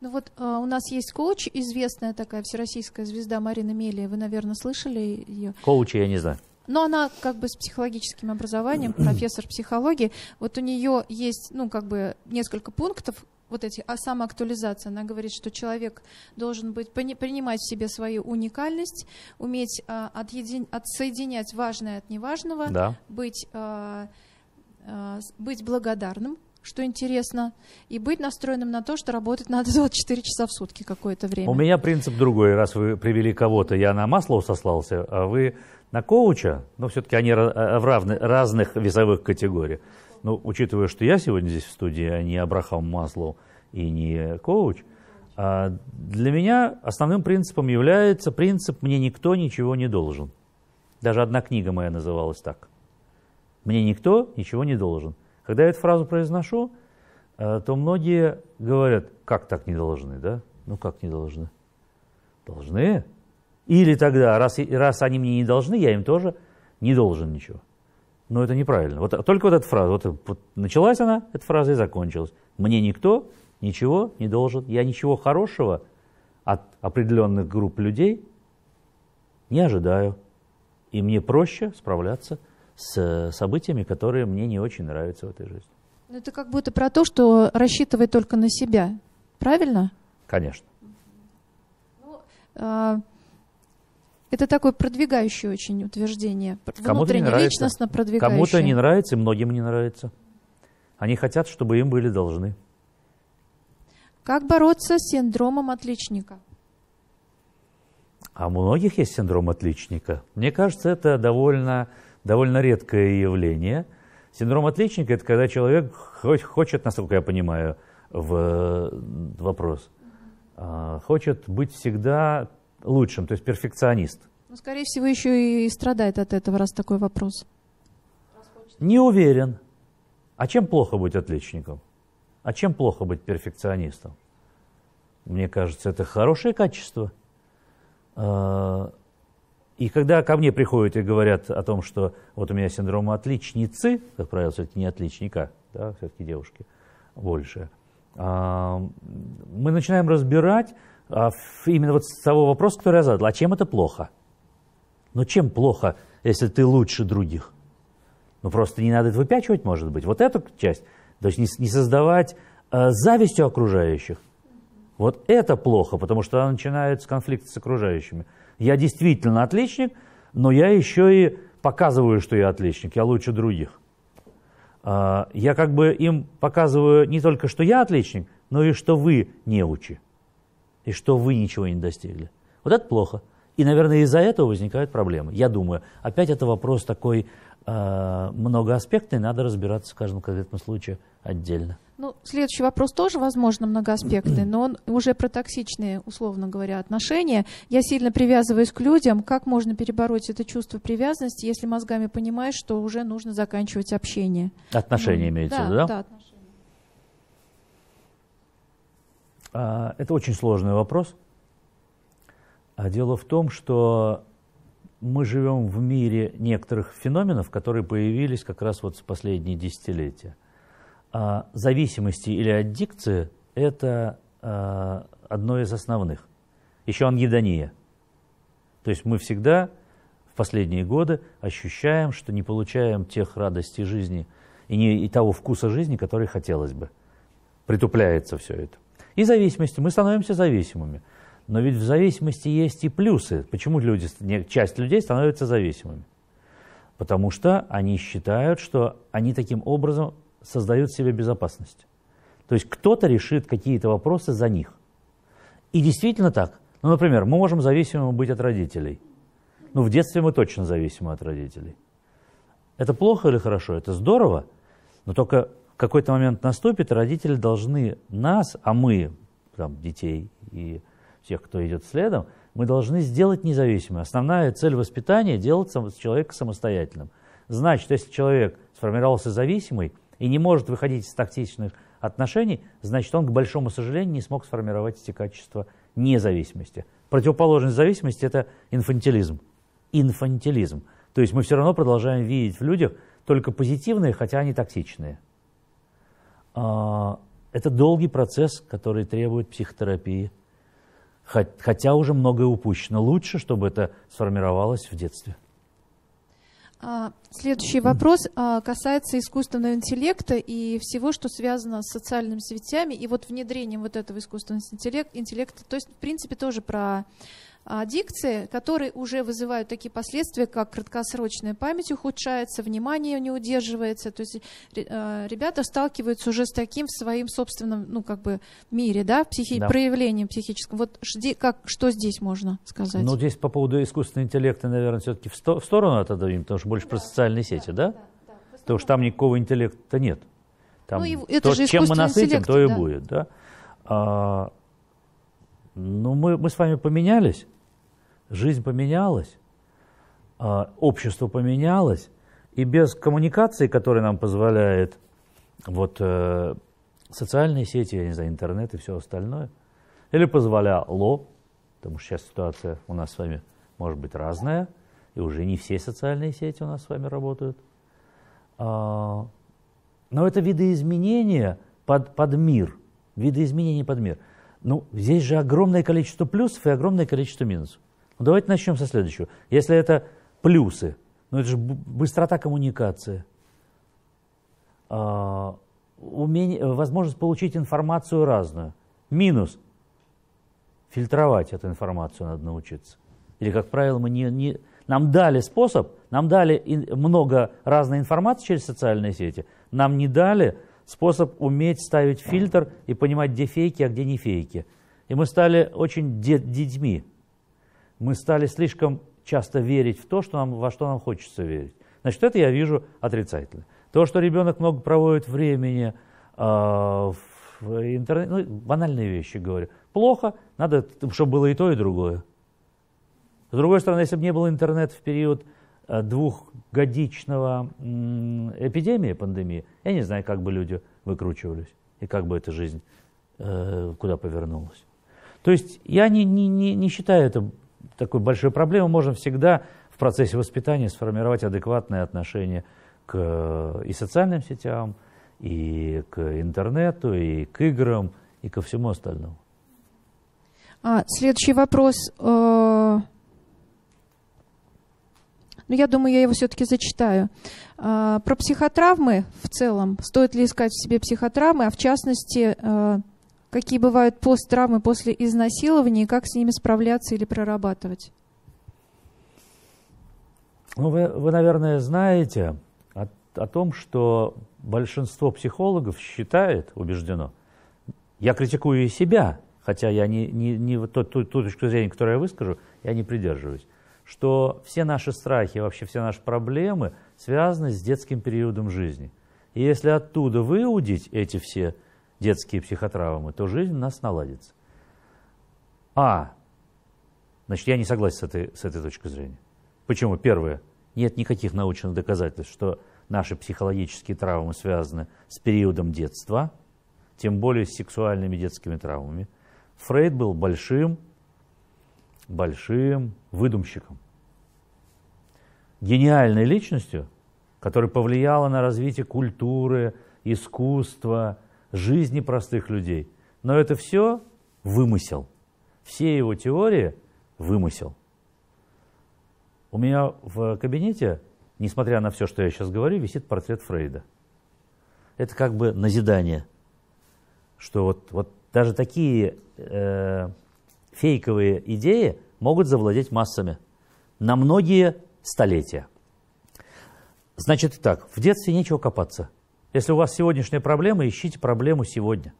Ну вот э, у нас есть коуч, известная такая всероссийская звезда Марина Мелия, вы, наверное, слышали ее?
Коуча я не знаю.
Но она как бы с психологическим образованием, профессор психологии. Вот у нее есть, ну, как бы несколько пунктов, вот эти, а самоактуализация, она говорит, что человек должен быть, принимать в себе свою уникальность, уметь а, отъедин, отсоединять важное от неважного,
да.
быть, а, а, быть благодарным, что интересно, и быть настроенным на то, что работать надо 24 часа в сутки какое-то время.
У меня принцип другой. Раз вы привели кого-то, я на масло сослался, а вы на коуча, но все-таки они в равных, разных весовых категориях. Но учитывая, что я сегодня здесь в студии, а не Абрахам Маслоу и не коуч, а для меня основным принципом является принцип «мне никто ничего не должен». Даже одна книга моя называлась так. «Мне никто ничего не должен». Когда я эту фразу произношу, э, то многие говорят, как так не должны, да? Ну как не должны? Должны. Или тогда, раз, раз они мне не должны, я им тоже не должен ничего. Но это неправильно. Вот только вот эта фраза, вот, вот началась она, эта фраза и закончилась. Мне никто ничего не должен, я ничего хорошего от определенных групп людей не ожидаю И мне проще справляться с событиями, которые мне не очень нравятся в этой жизни.
Ну, это как будто про то, что рассчитывай только на себя. Правильно?
Конечно.
Ну, а, это такое продвигающее очень утверждение.
Кому-то не нравится.
личностно продвигающее.
Кому-то не нравится, многим не нравится. Они хотят, чтобы им были должны.
Как бороться с синдромом отличника?
А у многих есть синдром отличника. Мне кажется, это довольно, довольно редкое явление. Синдром отличника – это когда человек хочет, насколько я понимаю, в вопрос, а, хочет быть всегда лучшим, то есть перфекционист.
Ну, скорее всего, еще и страдает от этого, раз такой вопрос.
Не уверен. А чем плохо быть отличником? А чем плохо быть перфекционистом? Мне кажется, это хорошее качество. А, и когда ко мне приходят и говорят о том, что вот у меня синдром отличницы, как правило, все-таки не отличника, да, все-таки девушки больше, а, мы начинаем разбирать именно вот с того вопроса, который я задал. А чем это плохо? Ну чем плохо, если ты лучше других? Ну просто не надо это выпячивать, может быть. Вот эту часть. То есть не, не создавать э, завистью окружающих. Вот это плохо, потому что она начинается конфликт с окружающими. Я действительно отличник, но я еще и показываю, что я отличник, я лучше других. А, я как бы им показываю не только, что я отличник, но и что вы неучи, и что вы ничего не достигли. Вот это плохо. И, наверное, из-за этого возникают проблемы. Я думаю, опять это вопрос такой э, многоаспектный, надо разбираться в каждом конкретном случае отдельно.
Ну, следующий вопрос тоже, возможно, многоаспектный, но он уже про токсичные, условно говоря, отношения. Я сильно привязываюсь к людям. Как можно перебороть это чувство привязанности, если мозгами понимаешь, что уже нужно заканчивать общение?
Отношения ну, имеется в виду, да?
Да, отношения.
А, это очень сложный вопрос. А дело в том, что мы живем в мире некоторых феноменов, которые появились как раз вот с последние десятилетия. А зависимости или аддикция – это а, одно из основных. Еще ангидония. То есть мы всегда в последние годы ощущаем, что не получаем тех радостей жизни и, не, и того вкуса жизни, который хотелось бы. Притупляется все это. И зависимости. Мы становимся зависимыми. Но ведь в зависимости есть и плюсы. Почему люди, часть людей становятся зависимыми? Потому что они считают, что они таким образом создают себе безопасность. То есть кто-то решит какие-то вопросы за них. И действительно так. Ну, например, мы можем зависимы быть от родителей. Ну, в детстве мы точно зависимы от родителей. Это плохо или хорошо? Это здорово, но только какой-то момент наступит, родители должны нас, а мы, там, детей и тех, кто идет следом, мы должны сделать независимым. Основная цель воспитания – делать человека самостоятельным. Значит, если человек сформировался зависимый, и не может выходить из токсичных отношений, значит, он, к большому сожалению, не смог сформировать эти качества независимости. Противоположность зависимости – это инфантилизм. Инфантилизм. То есть мы все равно продолжаем видеть в людях только позитивные, хотя они токсичные. А, это долгий процесс, который требует психотерапии. Хотя уже многое упущено. Лучше, чтобы это сформировалось в детстве.
А, следующий вопрос а, касается искусственного интеллекта и всего, что связано с социальными сетями и вот внедрением вот этого искусственного интеллекта. То есть, в принципе, тоже про аддикции, которые уже вызывают такие последствия, как краткосрочная память ухудшается, внимание не удерживается. То есть э, ребята сталкиваются уже с таким в своим собственном, ну, как бы, мире, да, психи... да. проявлением психическим. Вот как, что здесь можно сказать?
Ну, здесь по поводу искусственного интеллекта, наверное, все-таки в, сто... в сторону отодвинем, потому что больше да, про социальные сети, да? да? да, да потому что там никакого интеллекта нет. Там ну, это то, же чем мы насытим, то и да. будет, да? А, ну, мы, мы с вами поменялись жизнь поменялась, а, общество поменялось, и без коммуникации, которая нам позволяет вот, э, социальные сети, я не знаю, интернет и все остальное, или позволяло, потому что сейчас ситуация у нас с вами может быть разная, и уже не все социальные сети у нас с вами работают. А, но это видоизменения под, под мир, видоизменения под мир. Ну, здесь же огромное количество плюсов и огромное количество минусов. Давайте начнем со следующего. Если это плюсы. Ну, это же быстрота коммуникации. А, умение, возможность получить информацию разную. Минус. Фильтровать эту информацию надо научиться. Или, как правило, мы не, не, нам дали способ, нам дали много разной информации через социальные сети, нам не дали способ уметь ставить фильтр и понимать, где фейки, а где не фейки. И мы стали очень детьми. Мы стали слишком часто верить в то, что нам, во что нам хочется верить. Значит, это я вижу отрицательно. То, что ребенок много проводит времени э, в интернете, ну, банальные вещи говорю. Плохо, надо, чтобы было и то, и другое. С другой стороны, если бы не было интернета в период э, двухгодичного эпидемии, пандемии, я не знаю, как бы люди выкручивались и как бы эта жизнь э, куда повернулась. То есть я не, не, не, не считаю это такой большой проблемой. Можем всегда в процессе воспитания сформировать адекватное отношение к э, и социальным сетям, и к интернету, и к играм, и ко всему остальному.
А, следующий вопрос. Но я думаю, я его все-таки зачитаю. А, про психотравмы в целом. Стоит ли искать в себе психотравмы, а в частности, а, какие бывают посттравмы после изнасилования и как с ними справляться или прорабатывать?
Ну, вы, вы наверное, знаете о, о том, что большинство психологов считает, убеждено, я критикую и себя, хотя я не, не, не ту, ту, ту точку зрения, которую я выскажу, я не придерживаюсь что все наши страхи, вообще все наши проблемы связаны с детским периодом жизни. И если оттуда выудить эти все детские психотравмы, то жизнь у нас наладится. А, значит, я не согласен с этой, с этой точкой зрения. Почему? Первое, нет никаких научных доказательств, что наши психологические травмы связаны с периодом детства, тем более с сексуальными детскими травмами. Фрейд был большим большим выдумщиком. Гениальной личностью, которая повлияла на развитие культуры, искусства, жизни простых людей. Но это все вымысел. Все его теории – вымысел. У меня в кабинете, несмотря на все, что я сейчас говорю, висит портрет Фрейда. Это как бы назидание, что вот, вот даже такие э, фейковые идеи могут завладеть массами на многие столетия. Значит так, в детстве нечего копаться. Если у вас сегодняшняя проблема, ищите проблему сегодня.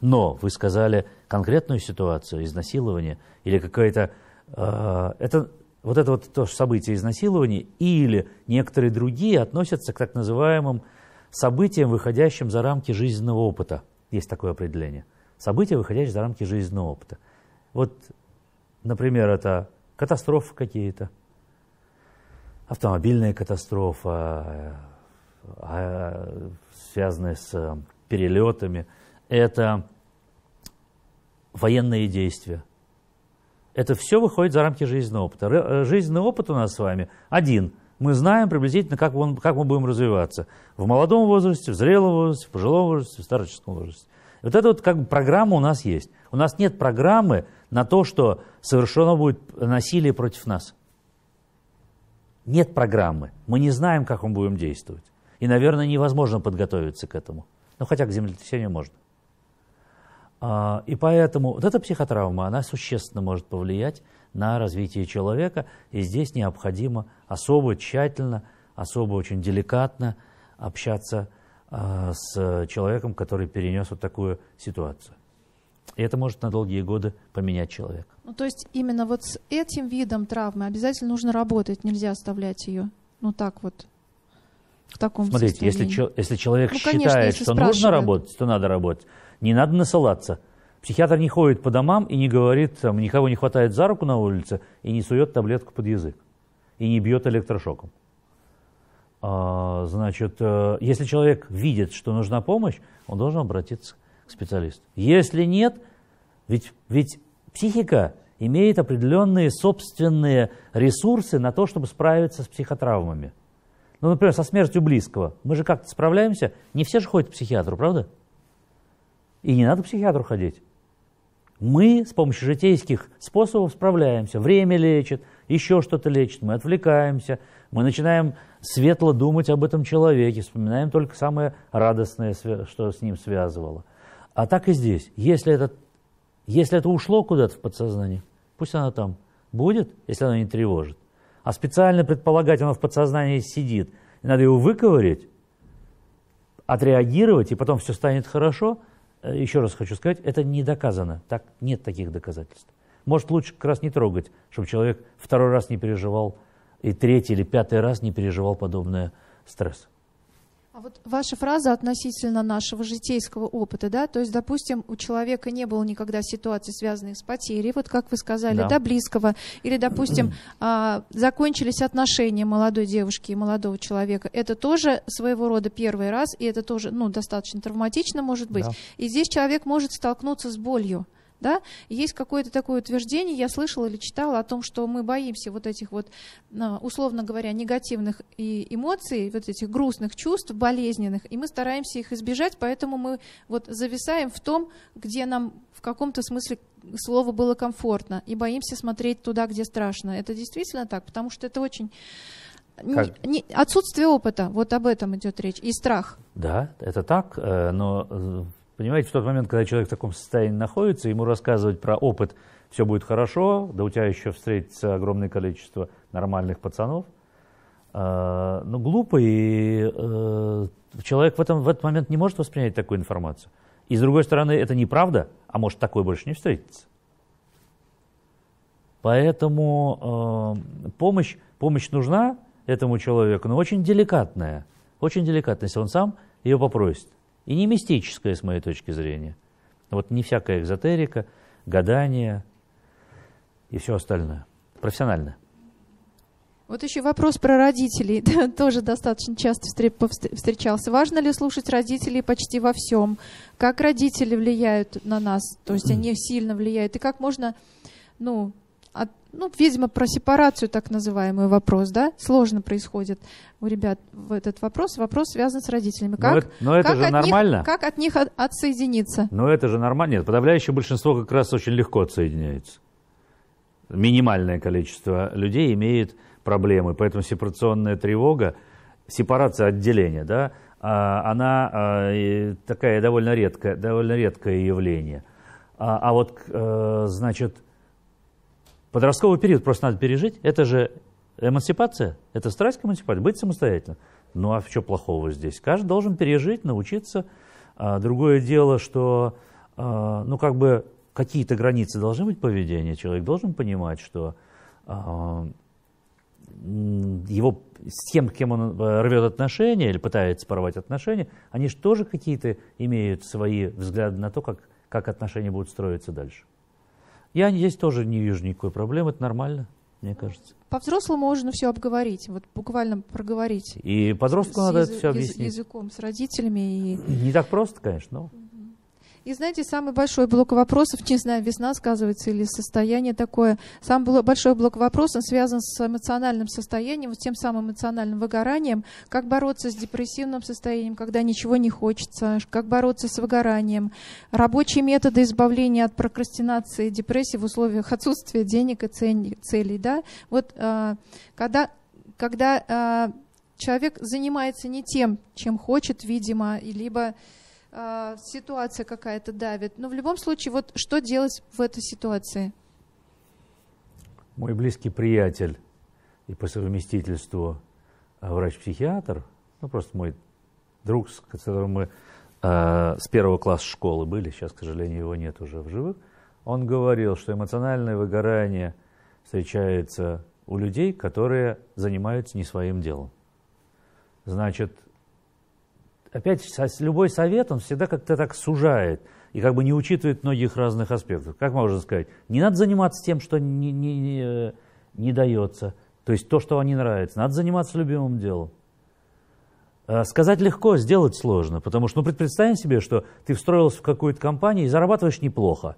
Но вы сказали конкретную ситуацию, изнасилование или какое-то... Э, это, вот это вот то событие изнасилования или некоторые другие относятся к так называемым событиям, выходящим за рамки жизненного опыта. Есть такое определение. События, выходящие за рамки жизненного опыта. Вот, например, это катастрофы какие-то, автомобильная катастрофа, связанная с перелетами, это военные действия. Это все выходит за рамки жизненного опыта. Э, жизненный опыт у нас с вами один. Мы знаем приблизительно, как, он, как мы будем развиваться. В молодом возрасте, в зрелом возрасте, в пожилом возрасте, в старческом возрасте. Вот эта вот как бы программа у нас есть. У нас нет программы на то, что совершено будет насилие против нас. Нет программы. Мы не знаем, как мы будем действовать. И, наверное, невозможно подготовиться к этому. Но хотя к землетрясению можно. А, и поэтому вот эта психотравма, она существенно может повлиять на развитие человека. И здесь необходимо особо тщательно, особо очень деликатно общаться а, с человеком, который перенес вот такую ситуацию. И это может на долгие годы поменять человека.
Ну, то есть именно вот с этим видом травмы обязательно нужно работать, нельзя оставлять ее. Ну так вот, в таком
Смотрите, если, если человек ну, конечно, считает, если что нужно работать, то надо работать. Не надо насылаться. Психиатр не ходит по домам и не говорит, там, никого не хватает за руку на улице и не сует таблетку под язык. И не бьет электрошоком. А, значит, э, если человек видит, что нужна помощь, он должен обратиться к специалисту. Если нет, ведь, ведь психика имеет определенные собственные ресурсы на то, чтобы справиться с психотравмами. Ну, например, со смертью близкого. Мы же как-то справляемся. Не все же ходят к психиатру, правда? И не надо к психиатру ходить. Мы с помощью житейских способов справляемся. Время лечит, еще что-то лечит, мы отвлекаемся, мы начинаем светло думать об этом человеке, вспоминаем только самое радостное, что с ним связывало. А так и здесь. Если это, если это ушло куда-то в подсознание, пусть оно там будет, если оно не тревожит. А специально предполагать, оно в подсознании сидит, и надо его выковырять, отреагировать, и потом все станет хорошо, э, еще раз хочу сказать, это не доказано. Так, нет таких доказательств. Может, лучше как раз не трогать, чтобы человек второй раз не переживал, и третий или пятый раз не переживал подобное стресс.
А вот ваша фраза относительно нашего житейского опыта, да, то есть, допустим, у человека не было никогда ситуаций, связанных с потерей, вот как вы сказали, да, да близкого, или, допустим, а, закончились отношения молодой девушки и молодого человека, это тоже своего рода первый раз, и это тоже, ну, достаточно травматично может быть, да. и здесь человек может столкнуться с болью. Да? Есть какое-то такое утверждение, я слышала или читала о том, что мы боимся вот этих вот, условно говоря, негативных эмоций, вот этих грустных чувств, болезненных, и мы стараемся их избежать, поэтому мы вот зависаем в том, где нам в каком-то смысле слово было комфортно, и боимся смотреть туда, где страшно. Это действительно так, потому что это очень... Не, не, отсутствие опыта, вот об этом идет речь, и страх.
Да, это так, э, но э, Понимаете, в тот момент, когда человек в таком состоянии находится, ему рассказывать про опыт «все будет хорошо», да у тебя еще встретится огромное количество нормальных пацанов, э, ну, глупо, и э, человек в, этом, в этот момент не может воспринять такую информацию. И с другой стороны, это неправда, а может такое больше не встретится. Поэтому э, помощь, помощь нужна этому человеку, но очень деликатная. Очень деликатная, если он сам ее попросит. И не мистическое, с моей точки зрения. Вот не всякая экзотерика, гадание и все остальное. Профессионально.
Вот еще вопрос про родителей. Тоже достаточно часто встречался. Важно ли слушать родителей почти во всем? Как родители влияют на нас? То есть они сильно влияют. И как можно ну, ну, видимо, про сепарацию так называемый вопрос, да, сложно происходит у ребят в этот вопрос. Вопрос связан с родителями.
Как, но это, но это
как
же нормально.
Них, как от них от, отсоединиться?
Но это же нормально. Нет, подавляющее большинство как раз очень легко отсоединяется. Минимальное количество людей имеет проблемы, поэтому сепарационная тревога, сепарация отделения, да, а, она а, такая довольно редкое, довольно редкое явление. А, а вот, э, значит, Подростковый период просто надо пережить. Это же эмансипация, это страсть к эмансипации, быть самостоятельным. Ну а что плохого здесь? Каждый должен пережить, научиться. А, другое дело, что а, ну как бы какие-то границы должны быть поведения. Человек должен понимать, что а, его с тем, кем он э, рвет отношения или пытается порвать отношения, они же тоже какие-то имеют свои взгляды на то, как, как отношения будут строиться дальше. Я здесь тоже не вижу никакой проблемы, это нормально, мне кажется.
По-взрослому можно все обговорить, вот буквально проговорить.
И подростку надо язы- это все объяснить.
Языком, с родителями. И...
Не так просто, конечно, но...
И знаете, самый большой блок вопросов, не знаю, весна сказывается или состояние такое, самый большой блок вопросов связан с эмоциональным состоянием, с тем самым эмоциональным выгоранием, как бороться с депрессивным состоянием, когда ничего не хочется, как бороться с выгоранием, рабочие методы избавления от прокрастинации, депрессии в условиях отсутствия денег и целей. Да? Вот а, когда, когда а, человек занимается не тем, чем хочет, видимо, либо э, ситуация какая-то давит. Но в любом случае, вот что делать в этой ситуации?
Мой близкий приятель и по совместительству а, врач-психиатр, ну просто мой друг, с которым мы э, с первого класса школы были, сейчас, к сожалению, его нет уже в живых, он говорил, что эмоциональное выгорание встречается у людей, которые занимаются не своим делом. Значит, опять любой совет, он всегда как-то так сужает и как бы не учитывает многих разных аспектов. Как можно сказать? Не надо заниматься тем, что не, не, не, не дается, то есть то, что вам не нравится. Надо заниматься любимым делом. А сказать легко, сделать сложно, потому что, ну, представим себе, что ты встроился в какую-то компанию и зарабатываешь неплохо.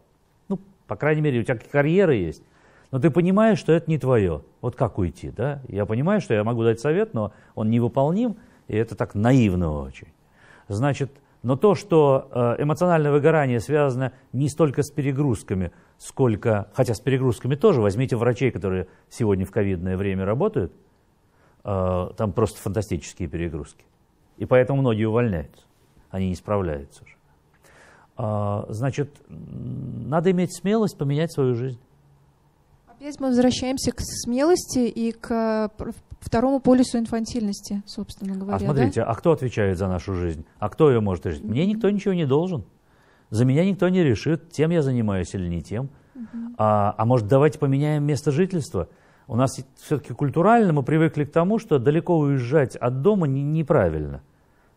Ну, по крайней мере, у тебя карьера есть. Но ты понимаешь, что это не твое. Вот как уйти, да? Я понимаю, что я могу дать совет, но он невыполним, и это так наивно очень. Значит, Но то, что э, эмоциональное выгорание связано не столько с перегрузками, сколько, хотя с перегрузками тоже, возьмите врачей, которые сегодня в ковидное время работают, э, там просто фантастические перегрузки. И поэтому многие увольняются, они не справляются уже. А, значит, надо иметь смелость поменять свою жизнь.
Опять мы возвращаемся к смелости и к второму полюсу инфантильности, собственно говоря.
А смотрите,
да?
а кто отвечает за нашу жизнь? А кто ее может решить? Мне никто ничего не должен. За меня никто не решит, тем я занимаюсь или не тем. А, а может, давайте поменяем место жительства? У нас все-таки культурально мы привыкли к тому, что далеко уезжать от дома не, неправильно.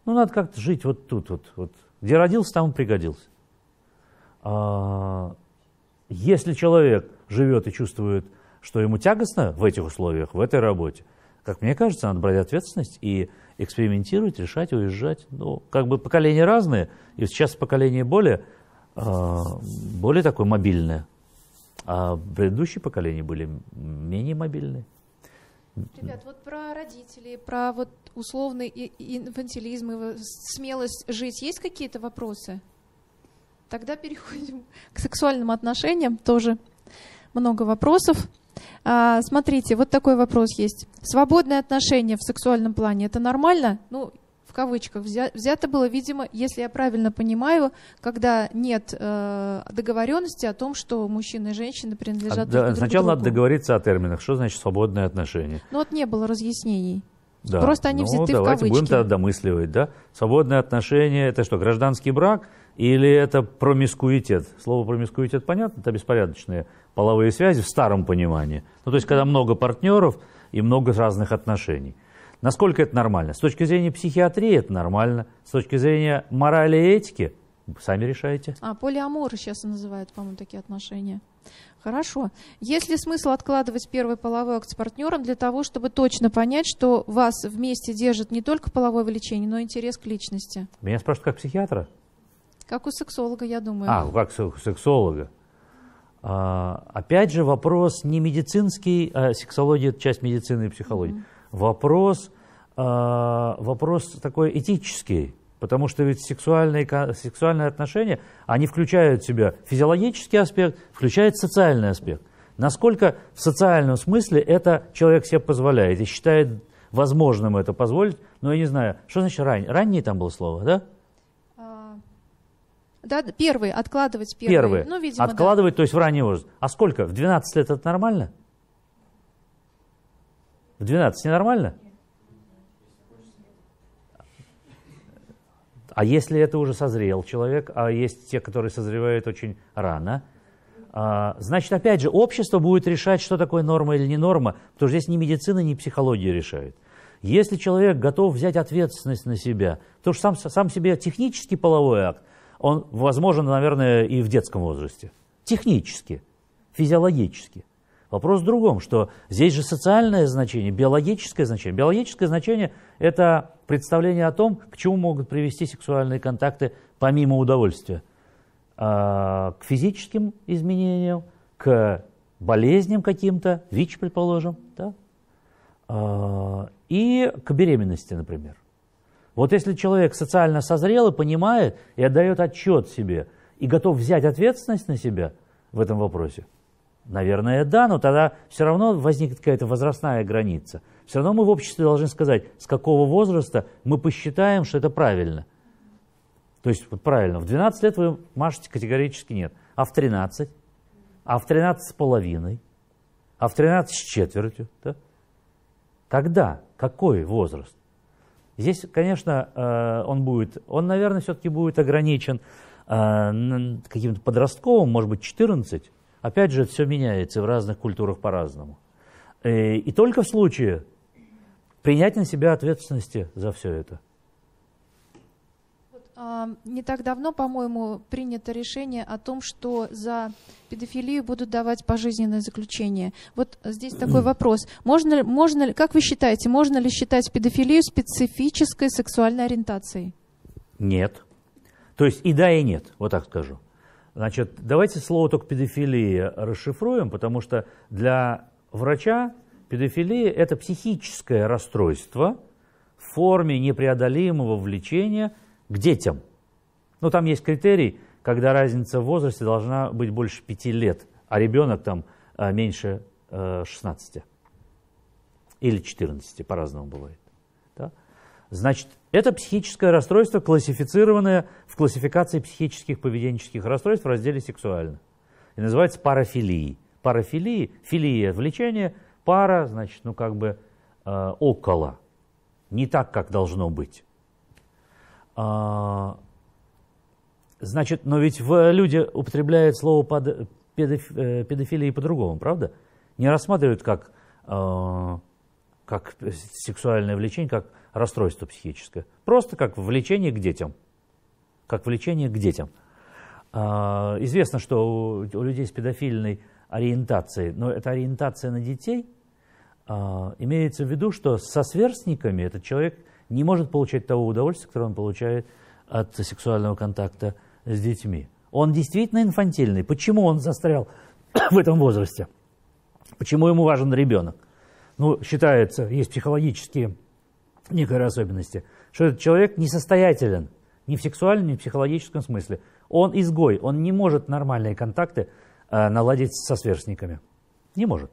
Ну, надо как-то жить вот тут, вот, вот. Где родился, там и пригодился. А, если человек живет и чувствует, что ему тягостно в этих условиях, в этой работе, как мне кажется, надо брать ответственность и экспериментировать, решать, уезжать. Ну, как бы поколения разные, и сейчас поколение более, э, более такое мобильное, а предыдущие поколения были менее мобильные.
Ребят, вот про родителей, про вот условный инфантилизм и смелость жить, есть какие-то вопросы? Тогда переходим к сексуальным отношениям, тоже много вопросов. А, смотрите, вот такой вопрос есть. Свободные отношения в сексуальном плане – это нормально? Ну, в кавычках взято было, видимо, если я правильно понимаю, когда нет э, договоренности о том, что мужчина и женщина принадлежат
а, да,
друг
Сначала
другу.
надо договориться о терминах. Что значит свободные отношения?
Ну вот не было разъяснений.
Да.
Просто они
ну,
взяты
давайте
в кавычки.
будем тогда домысливать, да? Свободные отношения – это что, гражданский брак или это промискуитет? Слово промискуитет понятно, это беспорядочные половые связи в старом понимании. Ну, то есть, когда много партнеров и много разных отношений. Насколько это нормально? С точки зрения психиатрии это нормально. С точки зрения морали и этики сами решайте.
А, полиаморы сейчас называют, по-моему, такие отношения. Хорошо. Есть ли смысл откладывать первый половой акт с партнером для того, чтобы точно понять, что вас вместе держит не только половое влечение, но и интерес к личности?
Меня спрашивают как психиатра?
Как у сексолога, я думаю.
А, как у сексолога. А, опять же, вопрос не медицинский, а сексология – это часть медицины и психологии. Mm-hmm. Вопрос, а, вопрос такой этический. Потому что ведь сексуальные, сексуальные отношения, они включают в себя физиологический аспект, включают социальный аспект. Насколько в социальном смысле это человек себе позволяет и считает возможным это позволить, но я не знаю, что значит ранее? Раннее там было слово, да?
Да, первый, откладывать первый.
Первый.
Ну, видимо,
откладывать,
да.
то есть в ранний возраст. А сколько? В 12 лет это нормально? В 12 не нормально? А если это уже созрел человек, а есть те, которые созревают очень рано, а, значит, опять же, общество будет решать, что такое норма или не норма, потому что здесь ни медицина, ни психология решают. Если человек готов взять ответственность на себя, то что сам, сам себе технический половой акт, он возможен, наверное, и в детском возрасте. Технически, физиологически. Вопрос в другом, что здесь же социальное значение, биологическое значение. Биологическое значение – это представление о том, к чему могут привести сексуальные контакты помимо удовольствия. А, к физическим изменениям, к болезням каким-то, ВИЧ, предположим, да? а, и к беременности, например. Вот если человек социально созрел и понимает, и отдает отчет себе, и готов взять ответственность на себя в этом вопросе, Наверное, да, но тогда все равно возникнет какая-то возрастная граница. Все равно мы в обществе должны сказать, с какого возраста мы посчитаем, что это правильно. То есть, вот правильно, в 12 лет вы машете категорически нет, а в 13, а в 13 с половиной, а в 13 с четвертью. Да? Когда? Какой возраст? Здесь, конечно, э, он будет, он, наверное, все-таки будет ограничен э, каким-то подростковым, может быть, 14, Опять же, это все меняется в разных культурах по-разному. Э, и только в случае принять на себя ответственности за все это.
Не так давно, по-моему, принято решение о том, что за педофилию будут давать пожизненное заключение. Вот здесь такой вопрос. Можно, можно, как вы считаете, можно ли считать педофилию специфической сексуальной ориентацией?
Нет. То есть и да, и нет, вот так скажу. Значит, давайте слово только педофилия расшифруем, потому что для врача педофилия – это психическое расстройство в форме непреодолимого влечения к детям. Но там есть критерий, когда разница в возрасте должна быть больше 5 лет, а ребенок там э, меньше 16 или 14, по-разному бывает. Да? Значит, это психическое расстройство, классифицированное в классификации психических поведенческих расстройств в разделе «сексуально». И называется парафилией. Парафилии, филия – влечение, пара, значит, ну как бы э, около. Не так, как должно быть. А, значит, но ведь в, люди употребляют слово под, педоф, э, педофилии по-другому, правда? Не рассматривают как, э, как сексуальное влечение, как расстройство психическое. Просто как влечение к детям. Как влечение к детям. А, известно, что у, у людей с педофильной ориентацией, но это ориентация на детей, а, имеется в виду, что со сверстниками этот человек не может получать того удовольствия, которое он получает от сексуального контакта с детьми. Он действительно инфантильный. Почему он застрял в этом возрасте? Почему ему важен ребенок? Ну, считается, есть психологические некоторые особенности, что этот человек несостоятелен ни в сексуальном, ни в психологическом смысле. Он изгой, он не может нормальные контакты э, наладить со сверстниками. Не может.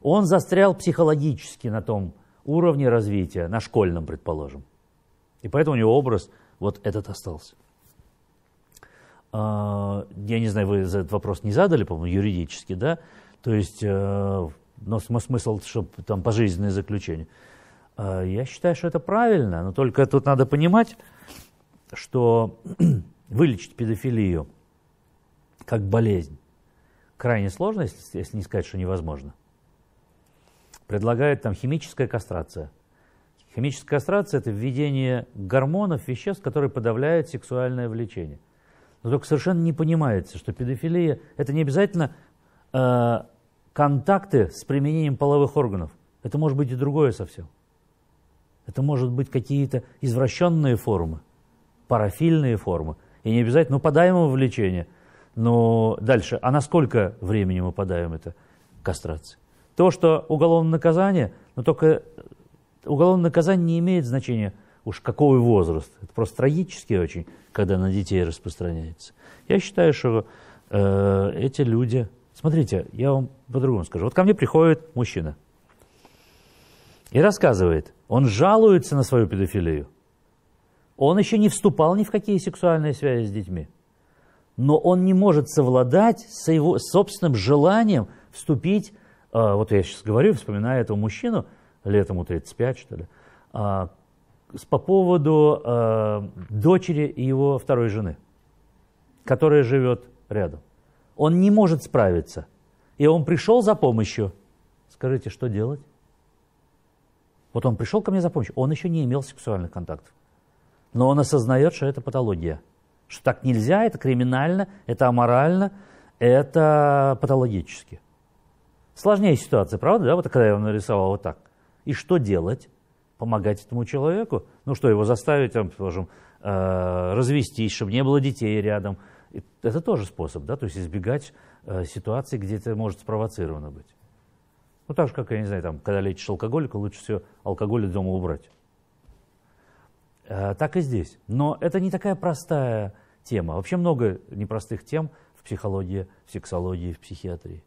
Он застрял психологически на том уровне развития, на школьном, предположим. И поэтому у него образ вот этот остался. Э, я не знаю, вы этот вопрос не задали, по-моему, юридически, да? То есть, э, но смысл, чтобы там пожизненное заключение. А, я считаю, что это правильно, но только тут надо понимать, что вылечить педофилию как болезнь крайне сложно, если не сказать, что невозможно. Предлагает там химическая кастрация. Химическая кастрация – это введение гормонов, веществ, которые подавляют сексуальное влечение. Но только совершенно не понимается, что педофилия – это не обязательно э, контакты с применением половых органов. Это может быть и другое совсем. Это может быть какие-то извращенные формы, парафильные формы. И не обязательно, ну, подаем ему влечение. Но дальше, а на сколько времени мы подаем это кастрации? То, что уголовное наказание, но только уголовное наказание не имеет значения уж какой возраст. Это просто трагически очень, когда на детей распространяется. Я считаю, что э, эти люди... Смотрите, я вам по-другому скажу. Вот ко мне приходит мужчина и рассказывает, он жалуется на свою педофилию. Он еще не вступал ни в какие сексуальные связи с детьми. Но он не может совладать с его собственным желанием вступить, э, вот я сейчас говорю, вспоминаю этого мужчину, лет ему 35, что ли, э, по поводу э, дочери его второй жены, которая живет рядом. Он не может справиться. И он пришел за помощью. Скажите, что делать? Вот он пришел ко мне за помощью, он еще не имел сексуальных контактов. Но он осознает, что это патология. Что так нельзя, это криминально, это аморально, это патологически. Сложнее ситуация, правда, да, вот когда я его нарисовал вот так. И что делать? Помогать этому человеку? Ну что, его заставить, там, скажем, э, развестись, чтобы не было детей рядом. Это тоже способ, да, то есть избегать э, ситуации, где это может спровоцировано быть. Ну, так же, как, я не знаю, там, когда лечишь алкоголика, лучше всего алкоголь из дома убрать. Э, так и здесь. Но это не такая простая тема. Вообще много непростых тем в психологии, в сексологии, в психиатрии.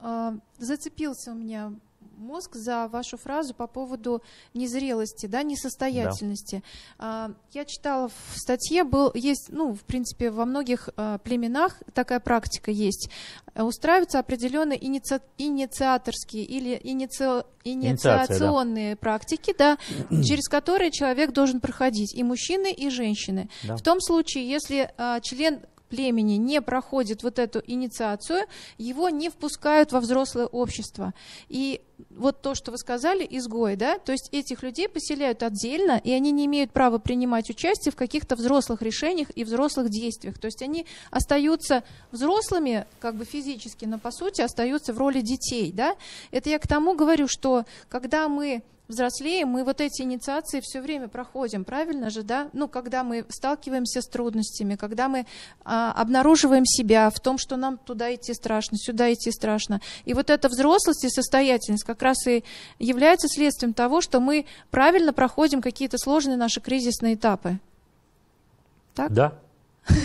Э, зацепился у меня мозг за вашу фразу по поводу незрелости, да, несостоятельности. Да. Я читала в статье, был, есть, ну, в принципе, во многих а, племенах такая практика есть. Устраиваются определенные иници... инициаторские или иници... инициационные да. практики, да, через которые человек должен проходить, и мужчины, и женщины. Да. В том случае, если а, член племени не проходит вот эту инициацию, его не впускают во взрослое общество. И вот то, что вы сказали, изгой, да, то есть этих людей поселяют отдельно, и они не имеют права принимать участие в каких-то взрослых решениях и взрослых действиях. То есть они остаются взрослыми, как бы физически, но по сути остаются в роли детей, да. Это я к тому говорю, что когда мы взрослеем, мы вот эти инициации все время проходим, правильно же, да? Ну, когда мы сталкиваемся с трудностями, когда мы а, обнаруживаем себя в том, что нам туда идти страшно, сюда идти страшно. И вот эта взрослость и состоятельность как раз и является следствием того, что мы правильно проходим какие-то сложные наши кризисные этапы. так?
Да.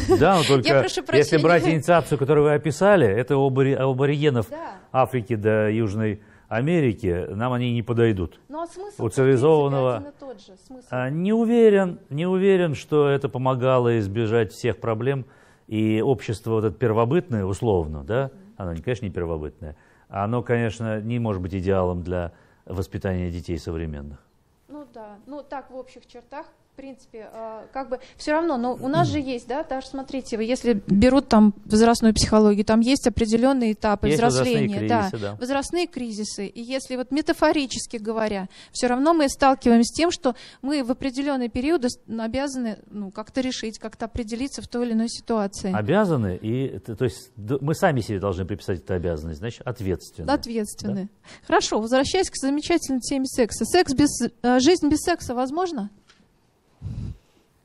Да, но только если брать инициацию, которую вы описали, это у абори- у аборигенов
Да.
Африки до Южной Америки, нам они не подойдут.
Ну а смысл
У цивилизованного-
тот же. Смысл.
А, Не уверен, не уверен, что это помогало избежать всех проблем. И общество вот это первобытное, условно, да, оно, конечно, не первобытное, оно, конечно, не может быть идеалом для воспитания детей современных.
Ну да, ну так в общих чертах, в принципе, э, как бы все равно, но у нас же есть, да, даже смотрите, если берут там возрастную психологию, там есть определенные этапы
Есть возрастные
взросления,
кризисы, да.
возрастные кризисы. И если вот метафорически говоря, все равно мы сталкиваемся с тем, что мы в определенные периоды с- обязаны ну, как-то решить, как-то определиться в той или иной ситуации.
Обязаны, и, то есть мы сами себе должны приписать эту обязанность, значит, ответственны.
Ответственны. Хорошо, возвращаясь к замечательной теме секса. Секс без, э, жизнь без секса возможна?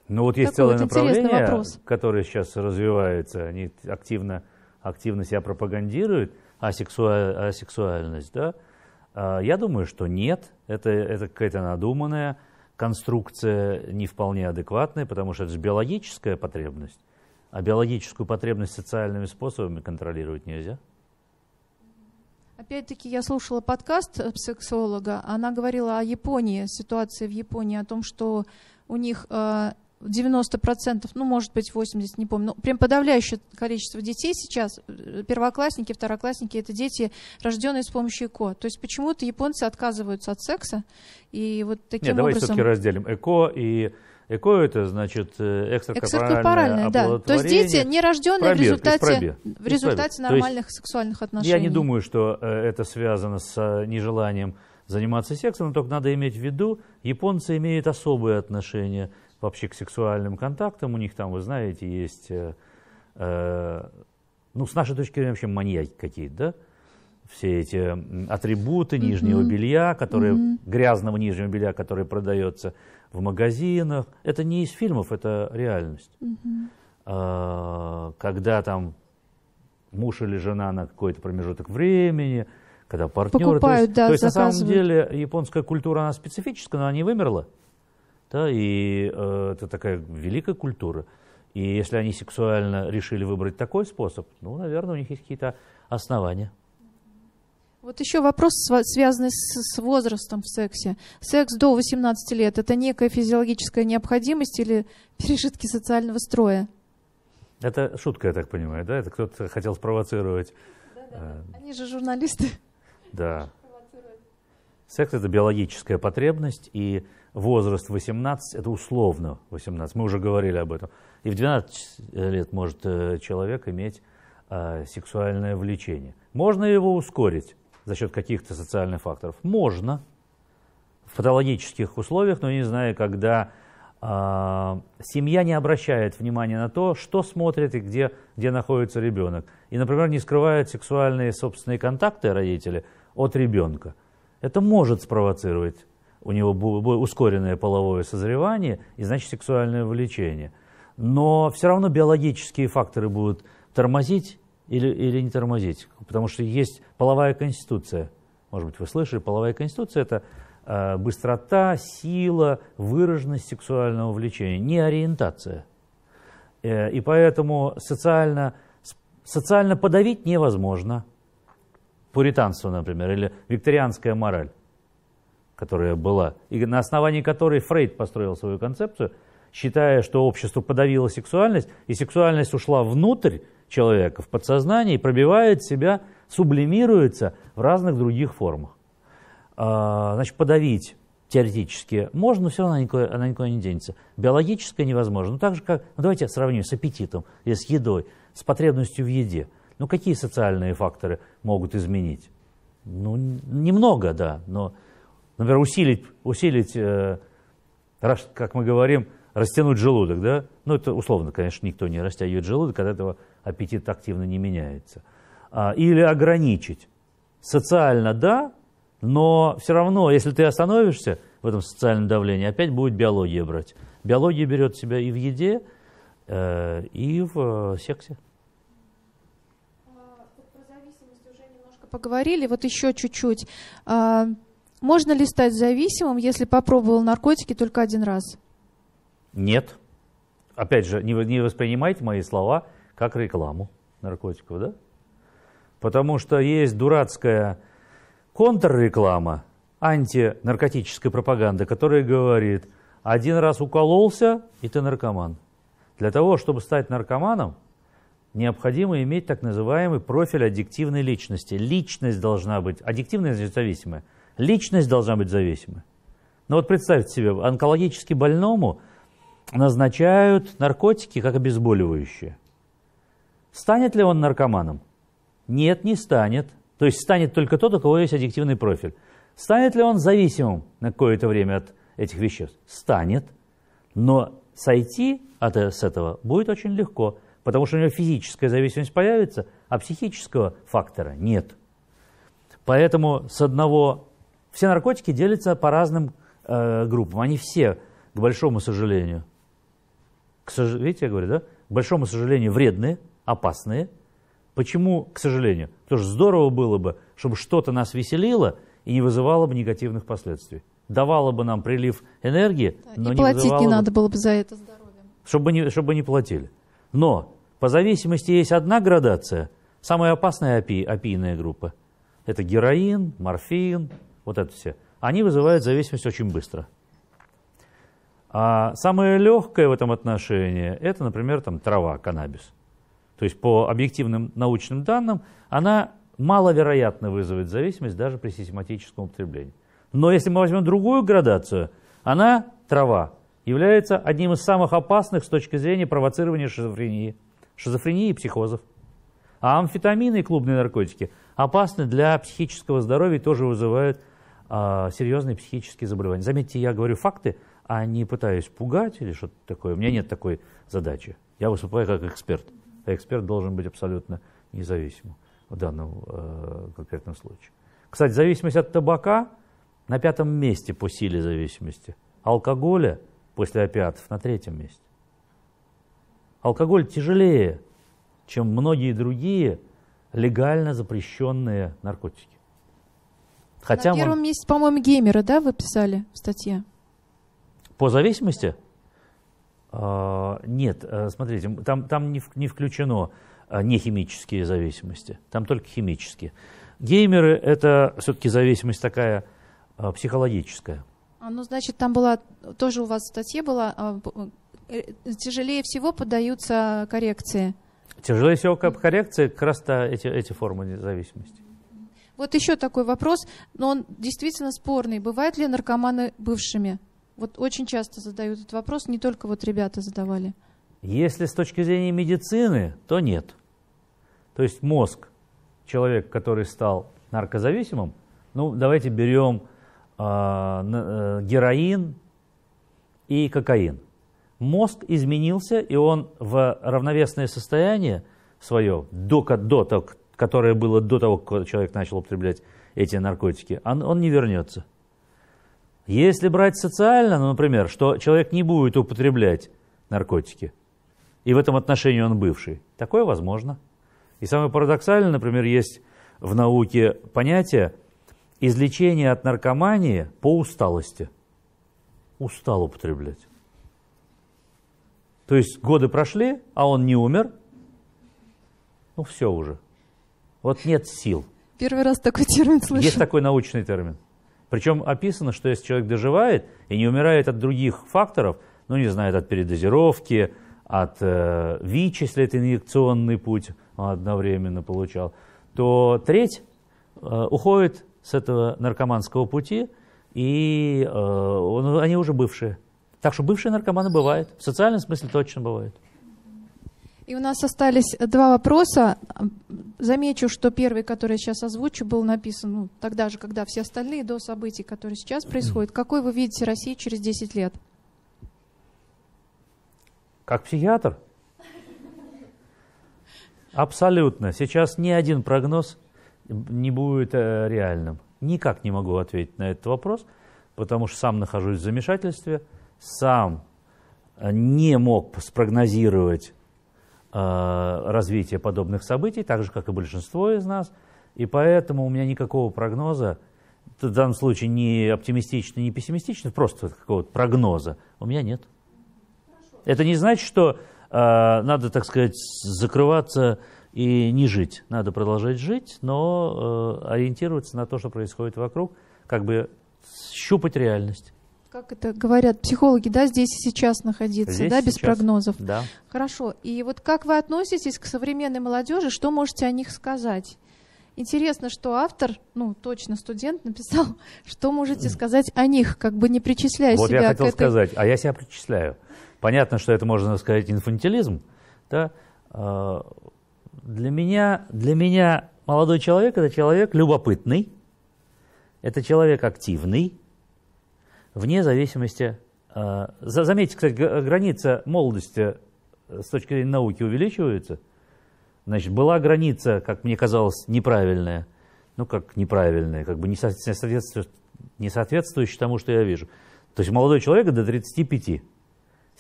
Ну вот есть
Такой
целое
вот
направление,
вопрос.
которое сейчас развивается, они активно, активно себя пропагандируют, асексуа- асексуальность, да? А, Я думаю, что нет, это, это какая-то надуманная конструкция, не вполне адекватная, потому что это же биологическая потребность, а биологическую потребность социальными способами контролировать нельзя.
Опять-таки, я слушала подкаст сексолога. Она говорила о Японии, ситуации в Японии, о том, что у них э, 90%, ну, может быть, 80%, не помню, но прям подавляющее количество детей сейчас, э, первоклассники, второклассники, это дети, рожденные с помощью ЭКО. То есть почему-то японцы отказываются от секса, и вот таким
Нет, давайте
образом...
все-таки разделим эко и эко это значит э, экстракорпоральное
да. То есть дети, не рожденные в
Пробел, без
результате, в результате.
То есть
нормальных сексуальных отношений.
Я не думаю, что э, это связано с нежеланием заниматься сексом, но только надо иметь в виду, японцы имеют особое отношение вообще к сексуальным контактам. У них там, вы знаете, есть, э, э, ну, с нашей точки зрения, вообще маньяки какие-то, да? Все эти атрибуты нижнего белья, которые, грязного нижнего белья, которое продается в магазинах. Это не из фильмов, это реальность. А, когда там муж или жена на какой-то промежуток времени, когда партнеры.
Покупают,
то есть,
да,
то есть на самом деле японская культура, она специфическая, но она не вымерла. Да, и э, это такая великая культура. И если они сексуально решили выбрать такой способ, ну, наверное, у них есть какие-то основания.
Вот еще вопрос, связанный с, с возрастом в сексе. Секс до 18 лет – это некая физиологическая необходимость или пережитки социального строя?
Это шутка, я так понимаю, да? Это кто-то хотел спровоцировать. э,
Они же журналисты.
Да. Секс – это биологическая потребность, и возраст 18 – это условно 18. Мы уже говорили об этом. И в 12 лет может э, человек иметь э, сексуальное влечение. Можно его ускорить за счет каких-то социальных факторов? Можно. В патологических условиях, но не знаю, когда а, семья не обращает внимания на то, что смотрит и где, где находится ребенок. И, например, не скрывают сексуальные собственные контакты родители от ребенка. Это может спровоцировать у него бу- бу- ускоренное половое созревание и, значит, сексуальное влечение. Но все равно биологические факторы будут тормозить или, или не тормозить. Потому что есть половая конституция. Может быть, вы слышали, половая конституция – это э, быстрота, сила, выраженность сексуального влечения, не ориентация. Э, и поэтому социально, социально подавить невозможно. Пуританство, например, или викторианская мораль, которая была, и на основании которой Фрейд построил свою концепцию, считая, что общество подавило сексуальность, и сексуальность ушла внутрь человека, в подсознание, и пробивает себя, сублимируется в разных других формах. А, Значит, подавить теоретически можно, но все равно она никуда, она никуда не денется. Биологическое невозможно. Ну, так же, как, ну, давайте сравним с аппетитом, или с едой, с потребностью в еде. Ну, какие социальные факторы могут изменить? Ну, немного, да, но, например, усилить, усилить э, как мы говорим, растянуть желудок, да? Ну, это условно, конечно, никто не растягивает желудок, от этого аппетит активно не меняется. А, или ограничить. Социально, да, но все равно, если ты остановишься в этом социальном давлении, опять будет биология брать. Биология берет себя и в еде, э, и в э, сексе.
Немножко поговорили, вот еще чуть-чуть. Можно ли стать зависимым, если попробовал наркотики только один раз?
Нет. опять же, не, не воспринимайте мои слова как рекламу наркотиков, да? Потому что есть дурацкая контрреклама, антинаркотическая пропаганда, которая говорит, один раз укололся, и ты наркоман. Для того, чтобы стать наркоманом, необходимо иметь так называемый профиль аддиктивной личности. Личность должна быть, аддиктивная зависимая, личность должна быть зависимой. Но вот представьте себе, онкологически больному назначают наркотики как обезболивающие. Станет ли он наркоманом? Нет, не станет. То есть станет только тот, у кого есть аддиктивный профиль. Станет ли он зависимым на какое-то время от этих веществ? Станет. Но сойти от, с этого будет очень легко, потому что у него физическая зависимость появится, а психического фактора нет. Поэтому с одного... Все наркотики делятся по разным э, группам. Они все, к большому сожалению, к сож... видите, я говорю, да? К большому сожалению, вредные, опасные. Почему, к сожалению? Потому что здорово было бы, чтобы что-то нас веселило и не вызывало бы негативных последствий. Давало бы нам прилив энергии, да, но
и не платить не надо было бы за это здоровье.
Чтобы не, чтобы не платили. Но по зависимости есть одна градация, самая опасная опи, опийная группа. Это героин, морфин, вот это все. Они вызывают зависимость очень быстро. А самое легкое в этом отношении, это, например, там, трава, каннабис. То есть по объективным научным данным, она маловероятно вызовет зависимость даже при систематическом употреблении. Но если мы возьмем другую градацию, она, трава, является одним из самых опасных с точки зрения провоцирования шизофрении, шизофрении и психозов. А амфетамины и клубные наркотики опасны для психического здоровья и тоже вызывают а, серьезные психические заболевания. Заметьте, я говорю факты, а не пытаюсь пугать или что-то такое. У меня нет такой задачи. Я выступаю как эксперт. А эксперт должен быть абсолютно независимым в данном э, конкретном случае. Кстати, зависимость от табака на пятом месте по силе зависимости. Алкоголя после опиатов на третьем месте. Алкоголь тяжелее, чем многие другие легально запрещенные наркотики.
Хотя на первом он... месте, по-моему, геймеры, да, вы писали в статье?
По зависимости? А, нет, э, смотрите, там, там не, не включено а, нехимические зависимости, там только химические. Геймеры – это все-таки зависимость такая а, психологическая.
А, ну, значит, там была, тоже у вас в статье была, э, тяжелее всего поддаются коррекции.
Тяжелее всего коррекции как раз эти, эти формы зависимости.
Вот еще такой вопрос, но он действительно спорный. Бывают ли наркоманы бывшими? Вот очень часто задают этот вопрос, не только вот ребята задавали.
Если с точки зрения медицины, то нет. То есть мозг человека, который стал наркозависимым, ну давайте берем э, э, героин и кокаин. Мозг изменился, и он в равновесное состояние свое, до, до, которое было до того, как человек начал употреблять эти наркотики, он, он не вернется. Если брать социально, ну, например, что человек не будет употреблять наркотики, и в этом отношении он бывший, такое возможно. И самое парадоксальное, например, есть в науке понятие излечения от наркомании по усталости. Устал употреблять. То есть годы прошли, а он не умер, ну все уже. Вот нет сил.
Первый раз такой термин слышу.
Есть такой научный термин. Причем описано, что если человек доживает и не умирает от других факторов, ну, не знаю, от передозировки, от э, ВИЧ, если это инъекционный путь он одновременно получал, то треть э, уходит с этого наркоманского пути, и э, он, они уже бывшие. Так что бывшие наркоманы бывают. В социальном смысле точно бывают.
И у нас остались два вопроса. Замечу, что первый, который я сейчас озвучу, был написан ну, тогда же, когда все остальные, до событий, которые сейчас происходят. Какой вы видите Россию через 10 лет?
Как психиатр? Абсолютно. Сейчас ни один прогноз не будет э, реальным. Никак не могу ответить на этот вопрос, потому что сам нахожусь в замешательстве, сам э, не мог спрогнозировать Э, развития подобных событий, так же, как и большинство из нас. И поэтому у меня никакого прогноза, в данном случае не оптимистичный, не пессимистичный, просто какого-то прогноза у меня нет.
Хорошо.
Это не значит, что э, надо, так сказать, закрываться и не жить. Надо продолжать жить, но э, ориентироваться на то, что происходит вокруг, как бы щупать реальность.
Как это говорят психологи, да, здесь и сейчас находиться,
Здесь
да, без
сейчас.
прогнозов.
Да.
Хорошо. И вот как вы относитесь к современной молодежи, что можете о них сказать? Интересно, что автор, ну, точно студент, написал, что можете сказать о них, как бы не причисляя
Вот
себя
я хотел
к этой...
сказать, а я себя причисляю. Понятно, что это можно сказать инфантилизм, да. А, Для меня, для меня молодой человек – это человек любопытный, это человек активный, вне зависимости. а, за- Заметьте, кстати, граница молодости э, с точки зрения науки увеличивается. Значит, была граница, как мне казалось, неправильная. Ну, как неправильная, как бы не со- не соответствующая тому, что я вижу. То есть молодой человек до 35.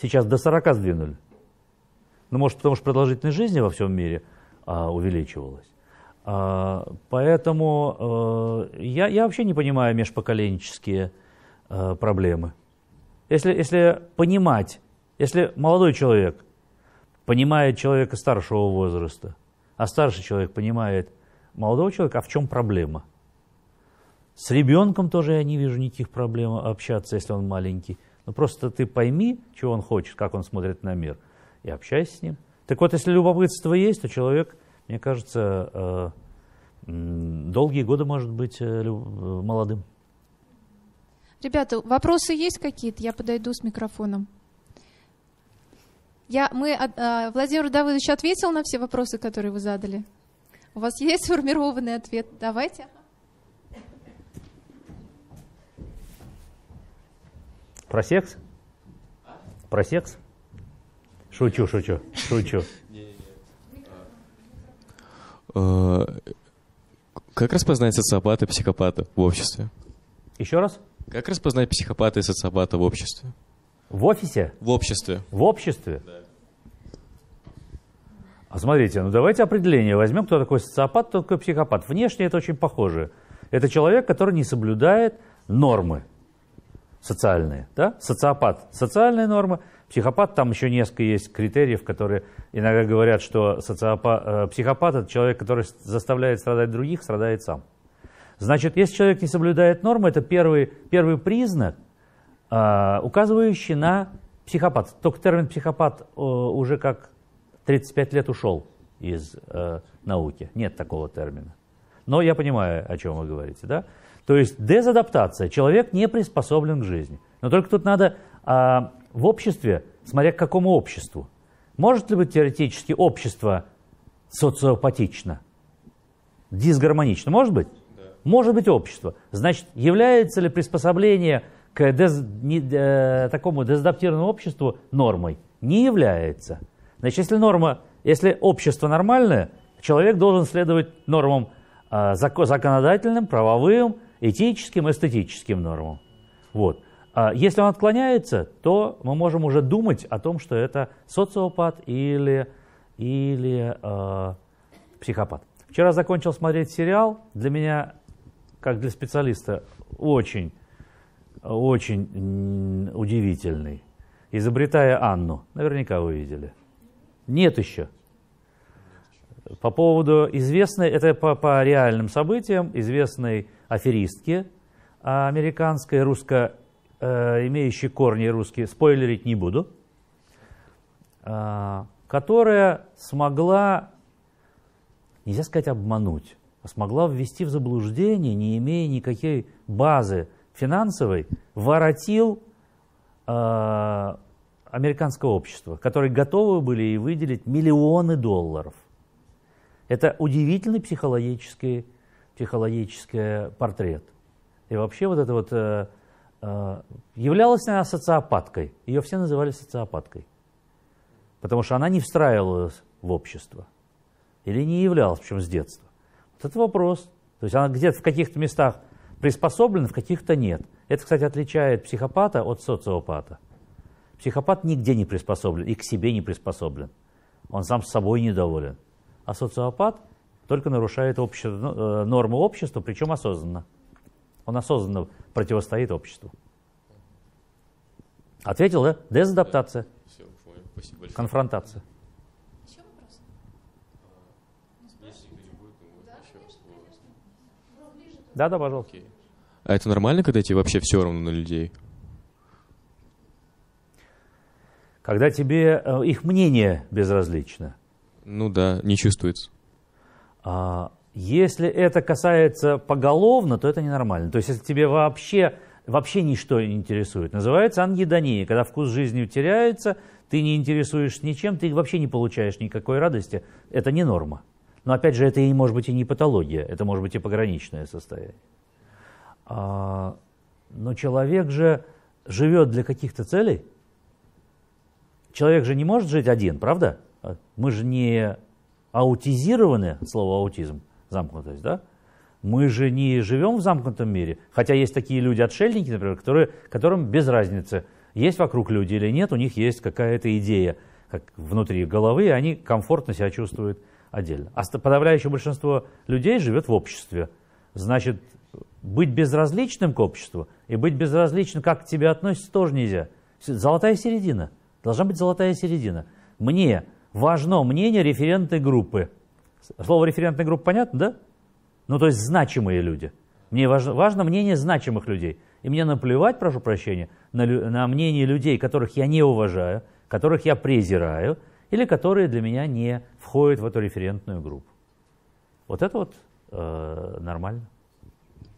Сейчас до 40 сдвинули. Ну, может, потому что продолжительность жизни во всем мире а, увеличивалась. А, поэтому э, я, я вообще не понимаю межпоколенческие э, проблемы. Если, если понимать, если молодой человек понимает человека старшего возраста, а старший человек понимает молодого человека, а в чем проблема? С ребенком тоже я не вижу никаких проблем общаться, если он маленький. Ну просто ты пойми, чего он хочет, как он смотрит на мир, и общайся с ним. Так вот, если любопытство есть, то человек, мне кажется, э, долгие годы может быть э, молодым.
Ребята, вопросы есть какие-то? Я подойду с микрофоном. Я, мы, от- а, Владимир Давыдович ответил на все вопросы, которые вы задали? У вас есть сформированный ответ? Давайте.
Про секс? Про секс? Шучу, шучу, шучу.
Э, Как распознать социопата и психопата в обществе?
Еще раз?
Как распознать психопата и социопата в обществе?
В офисе?
В обществе.
В обществе? А смотрите, ну давайте определение возьмем, кто такой социопат, кто такой психопат. Внешне это очень похоже. Это человек, который не соблюдает нормы социальные. Да? Социопат – социальные нормы, психопат – там еще несколько есть критериев, которые иногда говорят, что социопат, э, психопат – это человек, который заставляет страдать других, страдает сам. Значит, если человек не соблюдает нормы, это первый, первый признак, а, указывающий на психопат. Только термин психопат э, уже как 35 лет ушел из э, науки. Нет такого термина. Но я понимаю, о чем вы говорите. Да? То есть дезадаптация. Человек не приспособлен к жизни. Но только тут надо а, в обществе, смотря к какому обществу. Может ли быть теоретически общество социопатично? Дисгармонично? Может быть? Может быть общество. Значит, является ли приспособление к дез- не- э, такому дезадаптированному обществу нормой? Не является. Значит, если норма, если общество нормальное, человек должен следовать нормам зако- законодательным, правовым, этическим, эстетическим нормам. Вот. А если он отклоняется, то мы можем уже думать о том, что это социопат или, или э, психопат. Вчера закончил смотреть сериал. Для меня, как для специалиста, очень, очень удивительный. Изобретая Анну. Наверняка вы видели. Нет еще. По поводу известной, это по, по реальным событиям, известной аферистки американской, русско, э, имеющей корни русские, спойлерить не буду, а, которая смогла, нельзя сказать обмануть, смогла ввести в заблуждение, не имея никакой базы финансовой, воротил э, американского общества, которые готовы были ей выделить миллионы долларов. Это удивительный психологический, психологический портрет. И вообще вот это вот э, э, являлась она социопаткой. Ее все называли социопаткой. Потому что она не встраивалась в общество. Или не являлась, причем с детства. Вот это вопрос. То есть она где-то в каких-то местах приспособлена, в каких-то нет. Это, кстати, отличает психопата от социопата. Психопат нигде не приспособлен и к себе не приспособлен. Он сам с собой недоволен. А социопат только нарушает обще- ну, э, нормы общества, причем осознанно. Он осознанно противостоит обществу. Ответил, да? Дезадаптация.
Все, понял. Спасибо большое.
Конфронтация.
Еще вопрос?
Да, да, пожалуйста.
Окей. А это нормально, когда тебе вообще все равно на людей?
Когда тебе э, их мнение безразлично.
Ну да, не чувствуется.
А, если это касается поголовно, то это ненормально. То есть, если тебе вообще, вообще ничто не интересует, называется ангидония, когда вкус жизни теряется, ты не интересуешься ничем, ты вообще не получаешь никакой радости. Это не норма. Но опять же, это и может быть и не патология, это может быть и пограничное состояние. А, но человек же живет для каких-то целей. Человек же не может жить один, правда? Мы же не аутизированы, слово аутизм, замкнутость, да? Мы же не живем в замкнутом мире, хотя есть такие люди-отшельники, например, которые, которым без разницы, есть вокруг люди или нет, у них есть какая-то идея как внутри головы, и они комфортно себя чувствуют отдельно. А подавляющее большинство людей живет в обществе. Значит, быть безразличным к обществу и быть безразличным, как к тебе относятся, тоже нельзя. Золотая середина. Должна быть золотая середина. Мне важно мнение референтной группы. Слово референтная группа понятно, да? Ну, то есть значимые люди. Мне важно, важно мнение значимых людей. И мне наплевать, прошу прощения, на, на мнение людей, которых я не уважаю, которых я презираю, или которые для меня не входят в эту референтную группу. Вот это вот э, нормально.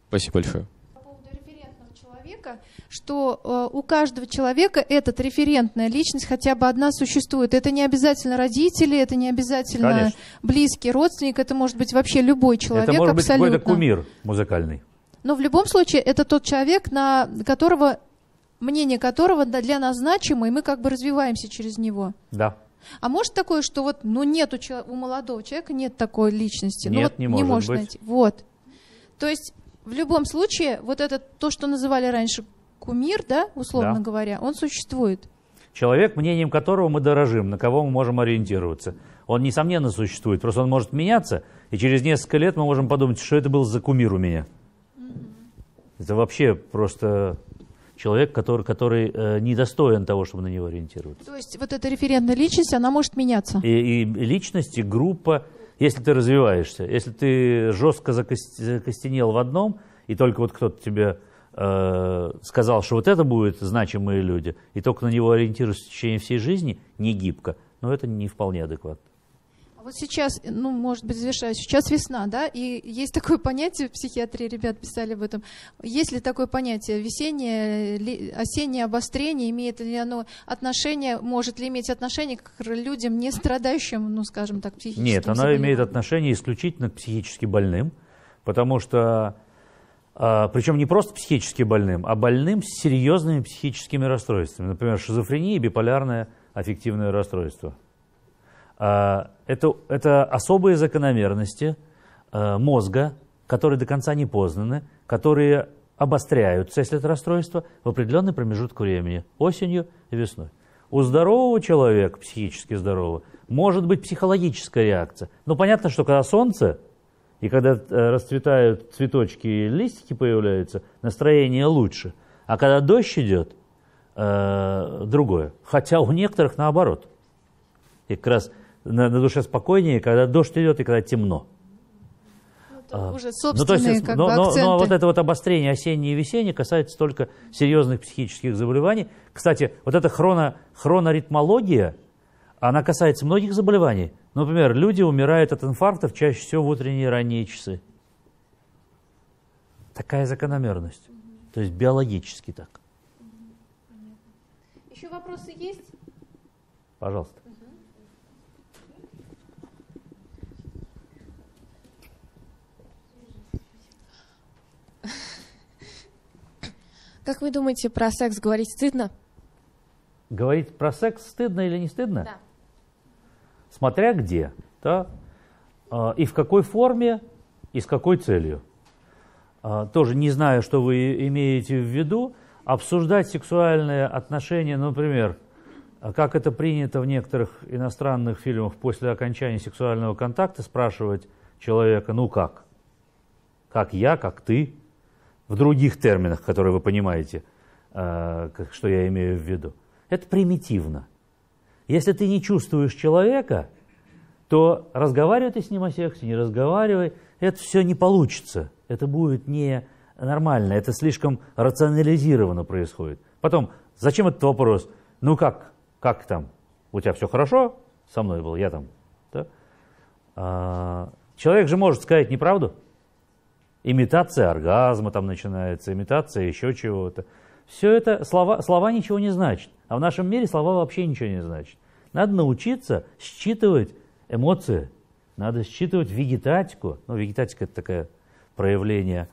Спасибо большое.
По поводу референтного человека, что э, у каждого человека эта референтная личность хотя бы одна существует. Это не обязательно родители, это не обязательно
Конечно.
близкий родственник, это может быть вообще любой человек
это может быть
абсолютно.
какой-то кумир музыкальный.
Но в любом случае это тот человек, на которого мнение которого для нас значимо, и мы как бы развиваемся через него.
Да.
А может такое, что вот, ну нет у, чело- у молодого человека нет такой личности, ну
Нет,
вот
не может
можешь
быть.
найти. Вот. То есть в любом случае вот это то, что называли раньше кумир, да, условно
Да.
говоря, он существует.
Человек, мнением которого мы дорожим, на кого мы можем ориентироваться. Он, несомненно, существует, просто он может меняться, и через несколько лет мы можем подумать, что это был за кумир у меня. Это вообще просто человек, который, который э, недостоин того, чтобы на него ориентироваться.
То есть вот эта референтная личность, она может меняться.
И, и личность, и группа, если ты развиваешься, если ты жестко закос- закостенел в одном, и только вот кто-то тебе э, сказал, что вот это будут значимые люди, и только на него ориентируешься в течение всей жизни, не гибко, но это не вполне адекватно.
Вот сейчас, ну, может быть, завершаю, сейчас весна, да, и есть такое понятие в психиатрии, ребят писали об этом. Есть ли такое понятие весеннее, осеннее обострение, имеет ли оно отношение, может ли иметь отношение к людям, не страдающим, ну, скажем так, психическим
Нет, оно имеет отношение исключительно к психически больным, потому что, а, причем не просто психически больным, а больным с серьезными психическими расстройствами, например, шизофрения и биполярное аффективное расстройство. А, Это, это особые закономерности а, мозга, которые до конца не познаны, которые обостряются, если это расстройство, в определенный промежуток времени, осенью и весной. У здорового человека, психически здорового, может быть психологическая реакция. Но понятно, что когда солнце, и когда э, расцветают цветочки и листики появляются, настроение лучше. А когда дождь идет, э, другое. Хотя у некоторых наоборот. И как раз на, на душе спокойнее, когда дождь идет и когда темно.
Это уже
Ну, то есть,
как
но,
бы
но- но вот это вот обострение осеннее и весеннее касается только серьезных психических заболеваний. Кстати, вот эта хроно, хроноритмология, она касается многих заболеваний. Например, люди умирают от инфарктов чаще всего в утренние ранние часы. Такая закономерность. То есть биологически так.
Еще вопросы есть?
Пожалуйста.
Как вы думаете, про секс говорить стыдно?
Говорить про секс стыдно или не стыдно?
Да.
Смотря где, да? А, и в какой форме, и с какой целью. А, Тоже не знаю, что вы имеете в виду. Обсуждать сексуальные отношения, например, а как это принято в некоторых иностранных фильмах после окончания сексуального контакта, спрашивать человека, ну как? Как я, как ты? В других терминах, которые вы понимаете, как- что я имею в виду. Это примитивно. Если ты не чувствуешь человека, то разговаривай ты с ним о сексе, не разговаривай, это все не получится. Это будет не нормально, это слишком рационализированно происходит. Потом, зачем этот вопрос? Ну как, как там? У тебя все хорошо? Со мной был, я там. Да? А, человек же может сказать неправду. Имитация оргазма там начинается, имитация еще чего-то. Все это, слова, слова ничего не значат. А в нашем мире слова вообще ничего не значат. Надо научиться считывать эмоции, надо считывать вегетатику. Ну, вегетатика – это такое проявление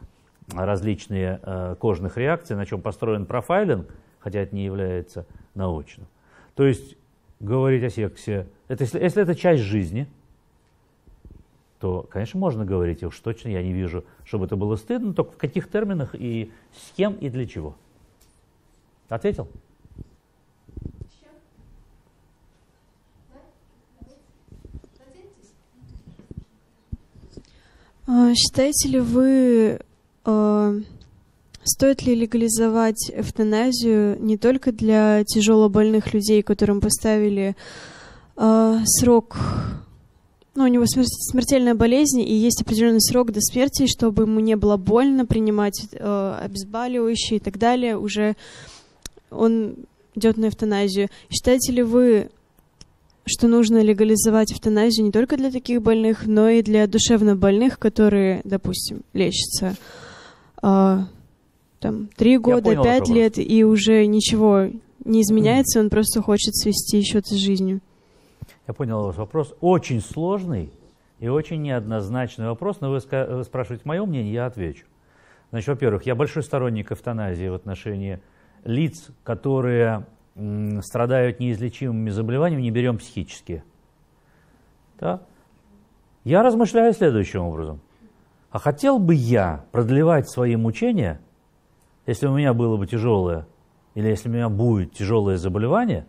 различные э, кожных реакций, на чем построен профайлинг, хотя это не является научным. То есть говорить о сексе, это, если, если это часть жизни, то, конечно, можно говорить, уж точно я не вижу, чтобы это было стыдно, только в каких терминах и с кем и для чего. Ответил?
А, считаете ли вы, э, стоит ли легализовать эвтаназию не только для тяжелобольных людей, которым поставили э, срок, ну, у него смертельная болезнь, и есть определенный срок до смерти, чтобы ему не было больно принимать э, обезболивающие и так далее, уже он идет на эвтаназию. Считаете ли вы, что нужно легализовать эвтаназию не только для таких больных, но и для душевно больных, которые, допустим, лечатся а, там три года, пять лет, и уже ничего не изменяется, он просто хочет свести счеты с жизнью.
Я понял ваш вопрос. Очень сложный и очень неоднозначный вопрос, но вы, спрашиваете мое мнение, я отвечу. Значит, во-первых, я большой сторонник эвтаназии в отношении лиц, которые страдают неизлечимыми заболеваниями, не берем психические. Да? Я размышляю следующим образом. А хотел бы я продлевать свои мучения, если у меня было бы тяжелое, или если у меня будет тяжелое заболевание,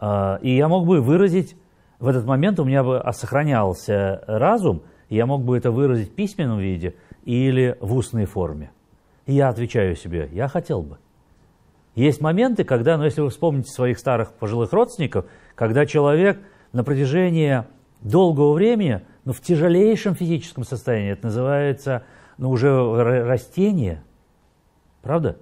и я мог бы выразить, в этот момент у меня бы сохранялся разум, я мог бы это выразить в письменном виде или в устной форме. И я отвечаю себе, я хотел бы. Есть моменты, когда, ну, если вы вспомните своих старых пожилых родственников, когда человек на протяжении долгого времени, ну, в тяжелейшем физическом состоянии, это называется, ну, уже растение, правда?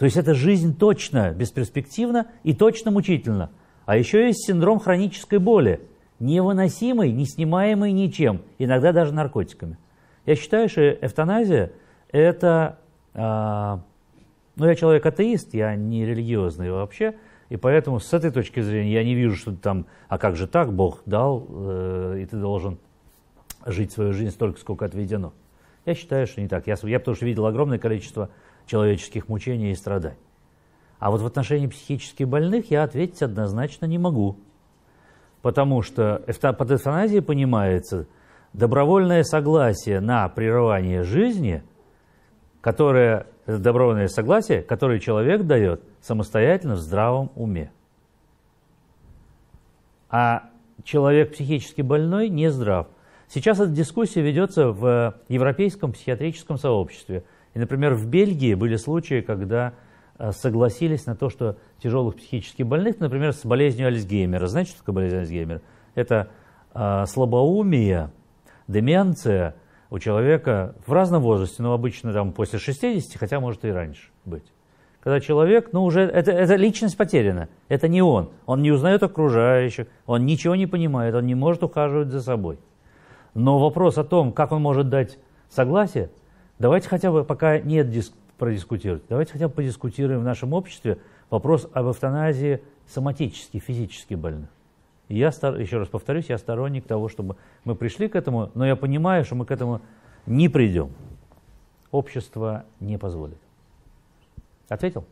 То есть это жизнь точно бесперспективна и точно мучительна. А еще есть синдром хронической боли, невыносимый, не снимаемый ничем, иногда даже наркотиками. Я считаю, что эвтаназия – это а, но я человек атеист, я не религиозный вообще, и поэтому с этой точки зрения я не вижу, что там, а как же так, Бог дал, э, и ты должен жить свою жизнь столько, сколько отведено. Я считаю, что не так. Я, я потому что видел огромное количество человеческих мучений и страданий. А вот в отношении психически больных я ответить однозначно не могу. Потому что под эвтаназией понимается добровольное согласие на прерывание жизни, которое добровольное согласие, которое человек дает самостоятельно в здравом уме. А человек психически больной не здрав. Сейчас эта дискуссия ведется в европейском психиатрическом сообществе. И, например, в Бельгии были случаи, когда э, согласились на то, что тяжелых психически больных, например, с болезнью Альцгеймера. Знаете, что такое болезнь Альцгеймера? Это э, слабоумие, деменция, у человека в разном возрасте, но обычно там после 60, хотя может и раньше быть. Когда человек, ну уже, это, это личность потеряна, это не он. Он не узнает окружающих, он ничего не понимает, он не может ухаживать за собой. Но вопрос о том, как он может дать согласие, давайте хотя бы, пока нет диск, продискутировать, давайте хотя бы подискутируем в нашем обществе вопрос об эвтаназии соматически, физически больных. Я, еще раз повторюсь, я сторонник того, чтобы мы пришли к этому, но я понимаю, что мы к этому не придем. Общество не позволит. Ответил?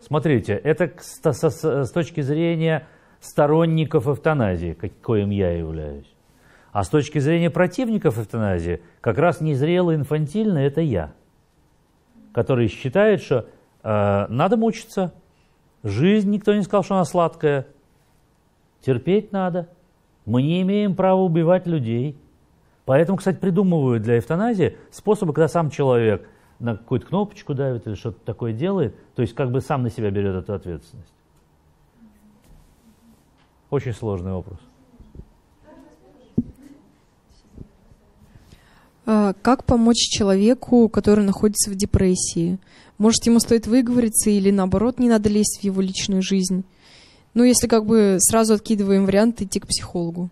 Смотрите, это с, с точки зрения сторонников эвтаназии, коим я являюсь. А с точки зрения противников эвтаназии, как раз незрело инфантильно это я, который считает, что э, надо мучиться, Жизнь, никто не сказал, что она сладкая. Терпеть надо. Мы не имеем права убивать людей. Поэтому, кстати, придумывают для эвтаназии способы, когда сам человек на какую-то кнопочку давит или что-то такое делает, то есть как бы сам на себя берет эту ответственность. Очень сложный вопрос.
Как помочь человеку, который находится в депрессии? Может, ему стоит выговориться или наоборот не надо лезть в его личную жизнь? Ну, если как бы сразу откидываем вариант идти к психологу.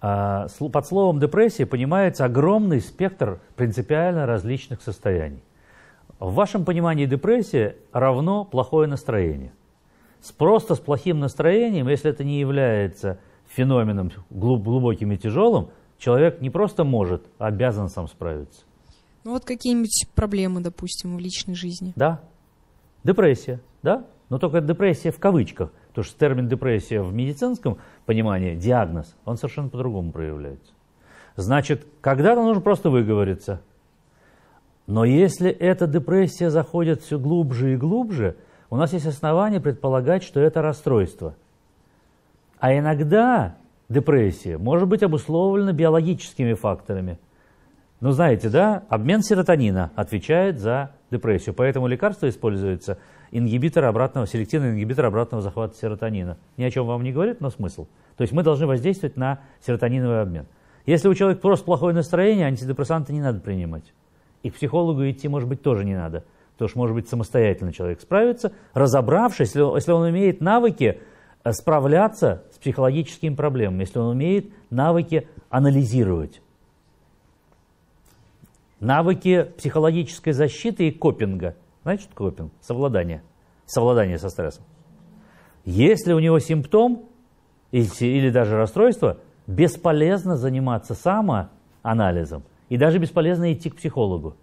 А, Под словом депрессия понимается огромный спектр принципиально различных состояний. В вашем понимании депрессия равно плохое настроение. Просто с плохим настроением, если это не является феноменом глуб- глубоким и тяжелым, человек не просто может, а обязан сам справиться.
Ну, вот какие-нибудь проблемы, допустим, в личной жизни.
Да, депрессия, да, но только депрессия в кавычках, потому что термин депрессия в медицинском понимании, диагноз, он совершенно по-другому проявляется. Значит, когда-то нужно просто выговориться. Но если эта депрессия заходит все глубже и глубже, у нас есть основания предполагать, что это расстройство. А иногда депрессия может быть обусловлена биологическими факторами. Ну, знаете, да, обмен серотонина отвечает за депрессию, поэтому лекарство используется ингибитор обратного, селективный ингибитор обратного захвата серотонина. Ни о чем вам не говорит, но смысл. То есть мы должны воздействовать на серотониновый обмен. Если у человека просто плохое настроение, антидепрессанты не надо принимать. И к психологу идти, может быть, тоже не надо. Потому что, может быть, самостоятельно человек справится, разобравшись, если, он имеет навыки э, справляться психологическими проблемами, если он умеет навыки анализировать. Навыки психологической защиты и копинга. Знаете, что копинг? Совладание. Совладание со стрессом. Если у него симптом или, или даже расстройство, бесполезно заниматься самоанализом и даже бесполезно идти к психологу.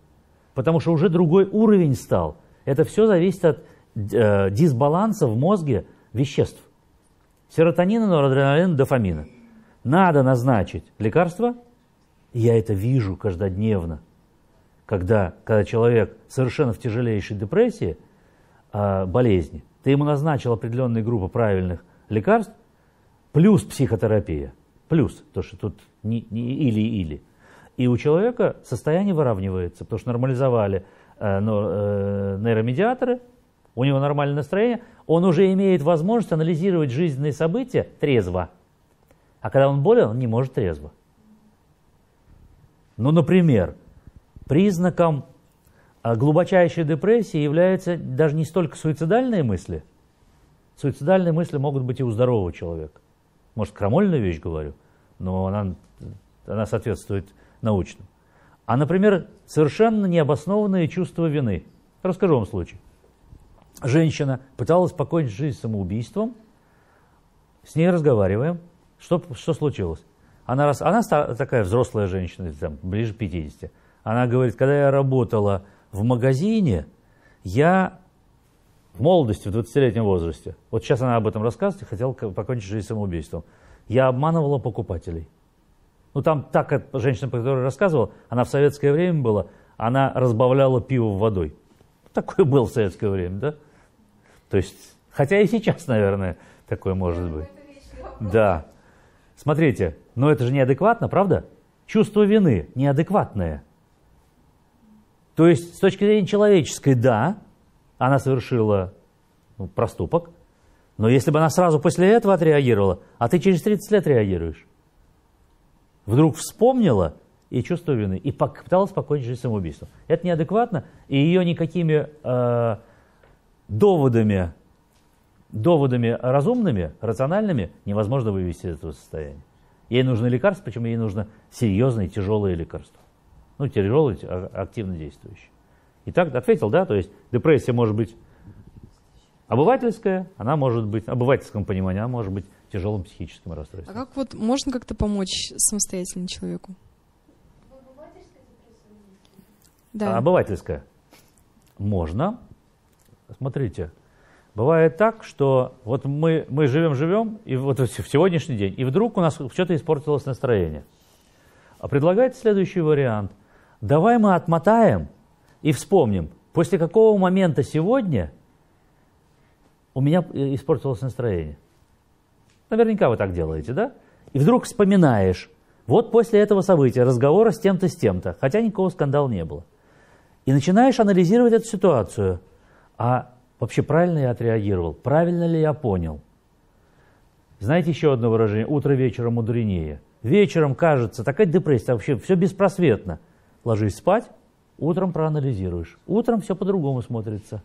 Потому что уже другой уровень стал. Это все зависит от э, дисбаланса в мозге веществ. Серотонина, норадреналина, дофамина. Надо назначить лекарство. Я это вижу каждодневно. Когда, когда человек совершенно в тяжелейшей депрессии, э, болезни, ты ему назначил определенные группы правильных лекарств, плюс психотерапия, плюс, то что тут не, не или-или. И у человека состояние выравнивается, потому что нормализовали э, но, э, нейромедиаторы, у него нормальное настроение, он уже имеет возможность анализировать жизненные события трезво. А когда он болен, он не может трезво. Ну, например, признаком а, глубочайшей депрессии являются даже не столько суицидальные мысли. Суицидальные мысли могут быть и у здорового человека. Может, крамольную вещь говорю, но она, она соответствует научно. А, например, совершенно необоснованные чувства вины. Расскажу вам случай. Женщина пыталась покончить жизнь самоубийством, с ней разговариваем. Что, что случилось? Она, раз, она такая взрослая женщина, там, ближе к 50. Она говорит, когда я работала в магазине, я в молодости, в 20-летнем возрасте, вот сейчас она об этом рассказывает, хотела покончить жизнь самоубийством, я обманывала покупателей. Ну, там так, женщина, по которой рассказывала, она в советское время была, она разбавляла пиво водой. Такое было в советское время, да? То есть, хотя и сейчас, наверное, такое может быть. Да. Смотрите, но это же неадекватно, правда? Чувство вины неадекватное. То есть, с точки зрения человеческой, да, она совершила ну, проступок, но если бы она сразу после этого отреагировала, а ты через 30 лет реагируешь, вдруг вспомнила и чувство вины, и попыталась покончить жизнь самоубийством. Это неадекватно, и ее никакими э, доводами, доводами разумными, рациональными невозможно вывести из этого состояния. Ей нужны лекарства, причем ей нужно серьезные, тяжелые лекарства. Ну, тяжелые, а- активно действующие. Итак, ответил, да, то есть депрессия может быть обывательская, она может быть, в обывательском понимании, она может быть тяжелым психическим
А
расстройством.
как вот можно как-то помочь самостоятельно человеку? Да.
А обывательская. Можно. Смотрите, бывает так, что вот мы, мы живем-живем, и вот в сегодняшний день, и вдруг у нас что-то испортилось настроение. А предлагается следующий вариант. Давай мы отмотаем и вспомним, после какого момента сегодня у меня э, испортилось настроение. Наверняка вы так делаете, да? И вдруг вспоминаешь, вот после этого события, разговора с тем-то, с тем-то, хотя никакого скандала не было. И начинаешь анализировать эту ситуацию. А вообще правильно я отреагировал? Правильно ли я понял? Знаете еще одно выражение? Утро вечером мудренее. Вечером кажется, такая депрессия, вообще все беспросветно. Ложись спать, утром проанализируешь. Утром все по-другому смотрится.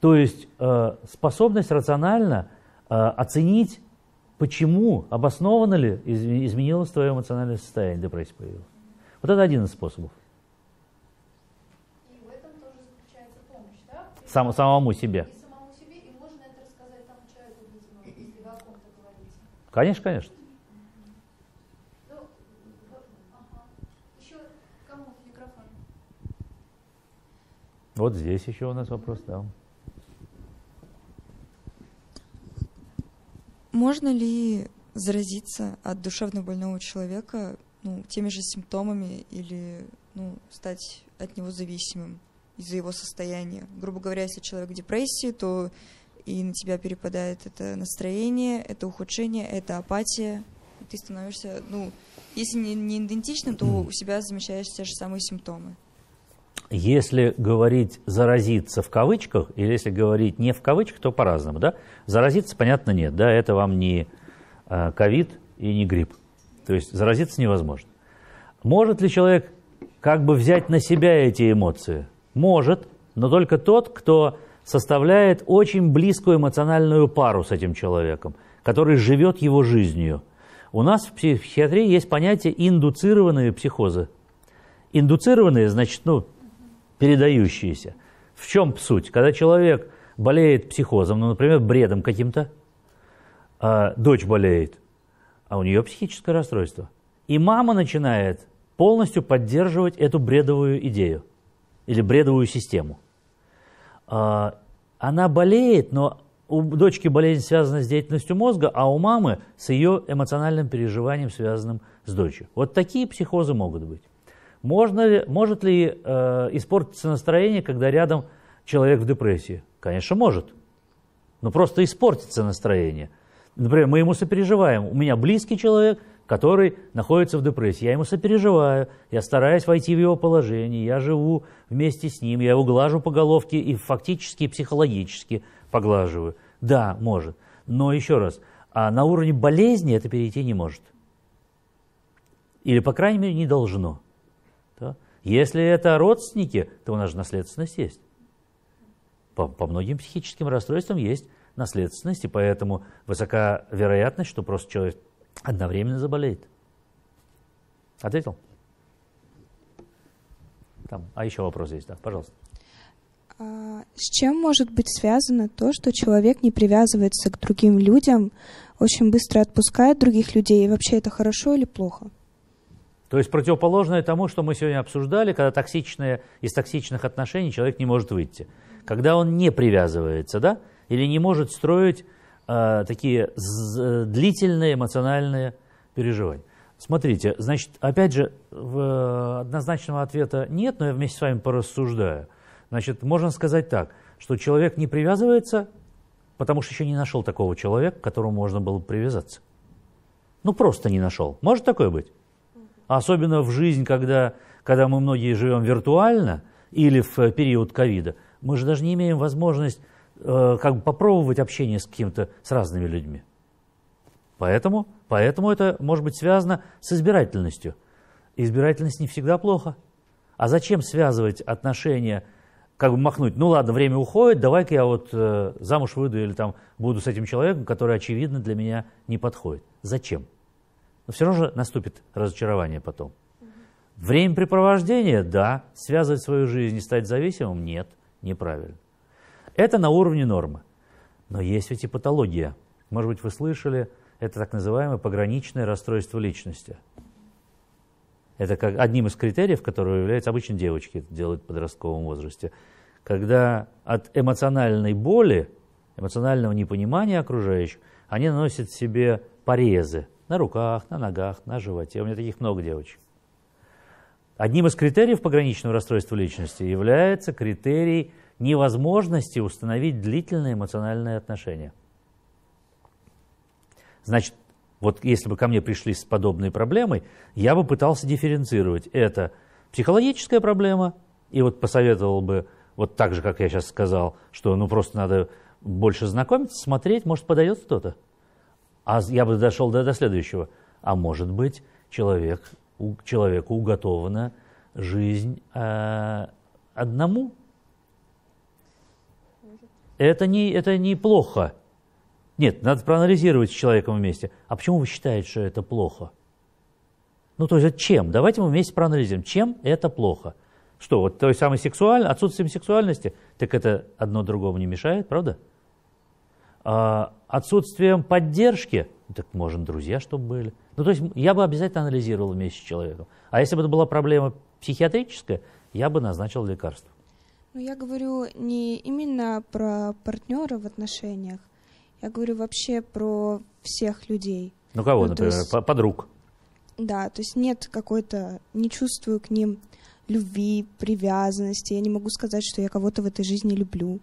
То есть э, способность рационально э, оценить, почему, обоснованно ли изменилось твое эмоциональное состояние, депрессия появилась. Вот это один из способов.
И в этом тоже заключается помощь, да?
Сам, самому себе.
Самому себе, и можно это рассказать тому человеку, видимо, если вы о ком-то говорите.
Конечно, конечно.
Ну?
Вот здесь еще у нас вопрос, да.
Можно ли заразиться от душевно больного человека ну, теми же симптомами или ну, стать от него зависимым из-за его состояния? Грубо говоря, если человек в депрессии, то и на тебя перепадает это настроение, это ухудшение, это апатия. И ты становишься, ну, если не, не идентичным, то у себя замещаешь те же самые симптомы.
Если говорить «заразиться» в кавычках, или если говорить не в кавычках, то по-разному, да? Заразиться, понятно, нет, да, это вам не э, ковид и не грипп. То есть заразиться невозможно. Может ли человек как бы взять на себя эти эмоции? Может, но только тот, кто составляет очень близкую эмоциональную пару с этим человеком, который живет его жизнью. У нас в психиатрии есть понятие индуцированные психозы. Индуцированные, значит, ну, передающиеся. В чем суть? Когда человек болеет психозом, ну, например, бредом каким-то, а дочь болеет, а у нее психическое расстройство. И мама начинает полностью поддерживать эту бредовую идею или бредовую систему. А, она болеет, но у дочки болезнь связана с деятельностью мозга, а у мамы с ее эмоциональным переживанием, связанным с дочерью. Вот такие психозы могут быть. Можно ли, может ли э, испортиться настроение, когда рядом человек в депрессии? Конечно, может. Но просто испортится настроение. Например, мы ему сопереживаем. У меня близкий человек, который находится в депрессии. Я ему сопереживаю, я стараюсь войти в его положение, я живу вместе с ним, я его глажу по головке и фактически и психологически поглаживаю. Да, может. Но еще раз, а на уровне болезни это перейти не может. Или, по крайней мере, не должно. Да? Если это родственники, то у нас же наследственность есть. По, по многим психическим расстройствам есть наследственность, и поэтому высока вероятность, что просто человек одновременно заболеет. Ответил? Там, а еще вопрос есть, да, пожалуйста.
А, с чем может быть связано то, что человек не привязывается к другим людям, очень быстро отпускает других людей, и вообще это хорошо или плохо?
То есть противоположное тому, что мы сегодня обсуждали, когда токсичные, из токсичных отношений человек не может выйти. Когда он не привязывается, да, или не может строить э, такие длительные эмоциональные переживания. Смотрите, значит, опять же, в, однозначного ответа нет, но я вместе с вами порассуждаю. Значит, можно сказать так, что человек не привязывается, потому что еще не нашел такого человека, к которому можно было бы привязаться. Ну, просто не нашел. Может такое быть? особенно в жизнь, когда, когда мы многие живем виртуально или в период ковида, мы же даже не имеем возможность э, как бы попробовать общение с каким-то, с разными людьми. Поэтому, поэтому это может быть связано с избирательностью. Избирательность не всегда плохо. А зачем связывать отношения, как бы махнуть, ну ладно, время уходит, давай-ка я вот э, замуж выйду или там буду с этим человеком, который, очевидно, для меня не подходит. Зачем? но все равно же наступит разочарование потом. Времяпрепровождение – да, связывать свою жизнь и стать зависимым – нет, неправильно. Это на уровне нормы. Но есть ведь и патология. Может быть, вы слышали, это так называемое пограничное расстройство личности. Это как одним из критериев, которые являются обычно девочки, делают в подростковом возрасте. Когда от эмоциональной боли, эмоционального непонимания окружающих, они наносят себе порезы, на руках, на ногах, на животе. У меня таких много девочек. Одним из критериев пограничного расстройства личности является критерий невозможности установить длительные эмоциональные отношения. Значит, вот если бы ко мне пришли с подобной проблемой, я бы пытался дифференцировать. Это психологическая проблема и вот посоветовал бы, вот так же, как я сейчас сказал, что ну просто надо больше знакомиться, смотреть, может, подойдет кто-то. А я бы дошел до, до следующего. А может быть, человек, у, человеку уготована жизнь э, одному. Это не, это неплохо. Нет, надо проанализировать с человеком вместе. А почему вы считаете, что это плохо? Ну, то есть, чем? Давайте мы вместе проанализируем, чем это плохо. Что, вот той самой сексуальности, отсутствием сексуальности, так это одно другому не мешает, правда? А, отсутствием поддержки, так можно друзья, чтобы были. Ну, то есть я бы обязательно анализировал вместе с человеком. А если бы это была проблема психиатрическая, я бы назначил лекарство.
Ну, я говорю не именно про партнера в отношениях, я говорю вообще про всех людей.
Ну, кого,
Ну,
например,
есть-
по- подруг?
Да, то есть нет какой-то, не чувствую к ним любви, привязанности. Я не могу сказать, что я кого-то в этой жизни люблю.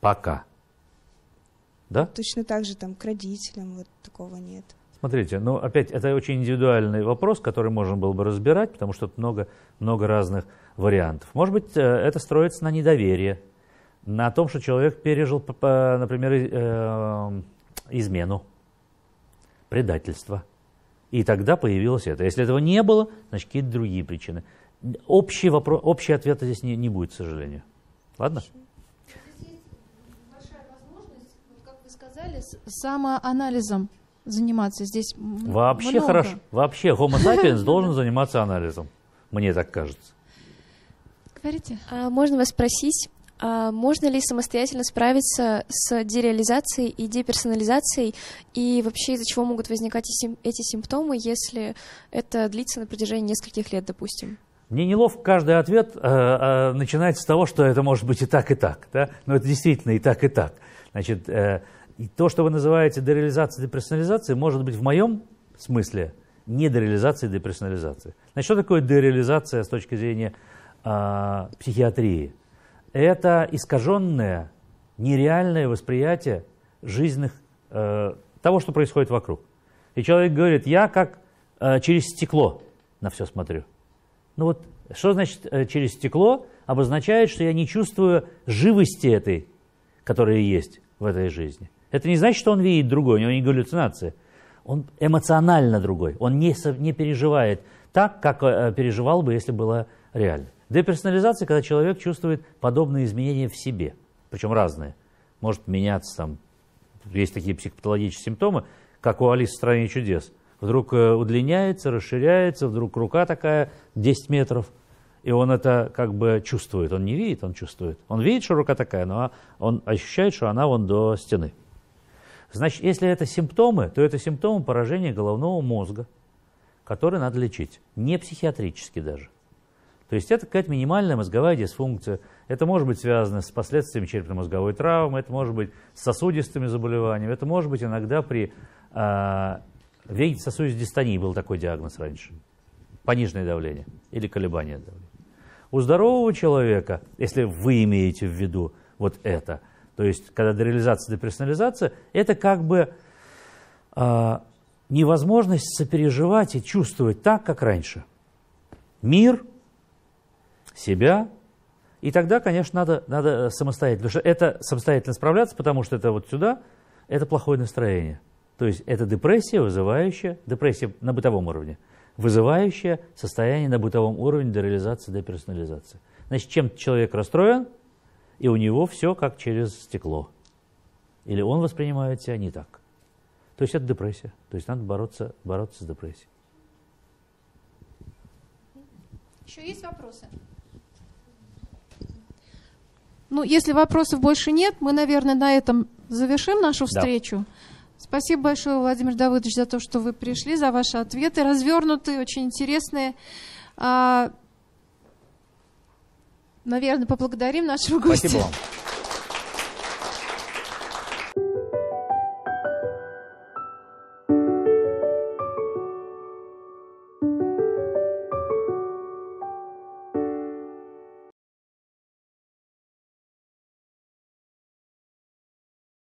Пока. Да?
Точно так же там к родителям вот такого нет.
Смотрите, ну опять это очень индивидуальный вопрос, который можно было бы разбирать, потому что тут много, много разных вариантов. Может быть, э, это строится на недоверии, на том, что человек пережил, например, э, измену, предательство. И тогда появилось это. Если этого не было, значит, какие-то другие причины. Общий, вопрос, общий ответ здесь не, не будет, к сожалению. Ладно?
Большая возможность, вот как вы сказали, самоанализом заниматься здесь.
Вообще
много.
хорошо. Вообще Homo sapiens должен заниматься анализом. Мне так кажется.
Говорите.
А можно вас спросить, а можно ли самостоятельно справиться с дереализацией и деперсонализацией, и вообще из-за чего могут возникать эти симптомы, если это длится на протяжении нескольких лет, допустим?
Мне неловко каждый ответ э, э, начинается с того, что это может быть и так, и так. Да? Но это действительно и так, и так. Значит, э, и то, что вы называете дереализацией, деперсонализацией, может быть в моем смысле не дереализацией, деперсонализацией. Значит, что такое дереализация с точки зрения э, психиатрии? Это искаженное, нереальное восприятие жизненных, э, того, что происходит вокруг. И человек говорит, я как э, через стекло на все смотрю. Ну вот, что значит э, через стекло? Обозначает, что я не чувствую живости этой, которая есть в этой жизни. Это не значит, что он видит другой, у него не галлюцинации. Он эмоционально другой, он не, не переживает так, как переживал бы, если было реально. Деперсонализация, когда человек чувствует подобные изменения в себе, причем разные. Может меняться там, есть такие психопатологические симптомы, как у Алисы в «Стране чудес». Вдруг э, удлиняется, расширяется, вдруг рука такая 10 метров, и он это как бы чувствует. Он не видит, он чувствует. Он видит, что рука такая, но он ощущает, что она вон до стены. Значит, если это симптомы, то это симптомы поражения головного мозга, которые надо лечить. Не психиатрически даже. То есть это какая-то минимальная мозговая дисфункция. Это может быть связано с последствиями черепно-мозговой травмы, это может быть с сосудистыми заболеваниями, это может быть иногда при э, вегетососудистой дистонии был такой диагноз раньше. Пониженное давление или колебание давления. У здорового человека, если вы имеете в виду вот это, то есть когда дереализация, деперсонализация, это как бы э, невозможность сопереживать и чувствовать так, как раньше. Мир, себя, и тогда, конечно, надо, надо самостоятельно, потому что это самостоятельно справляться, потому что это вот сюда, это плохое настроение. То есть это депрессия, вызывающая, депрессия на бытовом уровне, вызывающая состояние на бытовом уровне дереализации, деперсонализации. Значит, чем человек расстроен, и у него все как через стекло. Или он воспринимает себя не так. То есть это депрессия. То есть надо бороться, бороться с депрессией.
Еще есть вопросы? Ну, если вопросов больше нет, мы, наверное, на этом завершим нашу
Да.
встречу. Спасибо большое, Владимир Давыдович, за то, что вы пришли, за ваши ответы, развернутые, очень интересные. А, наверное, поблагодарим нашего гостя.
Спасибо вам.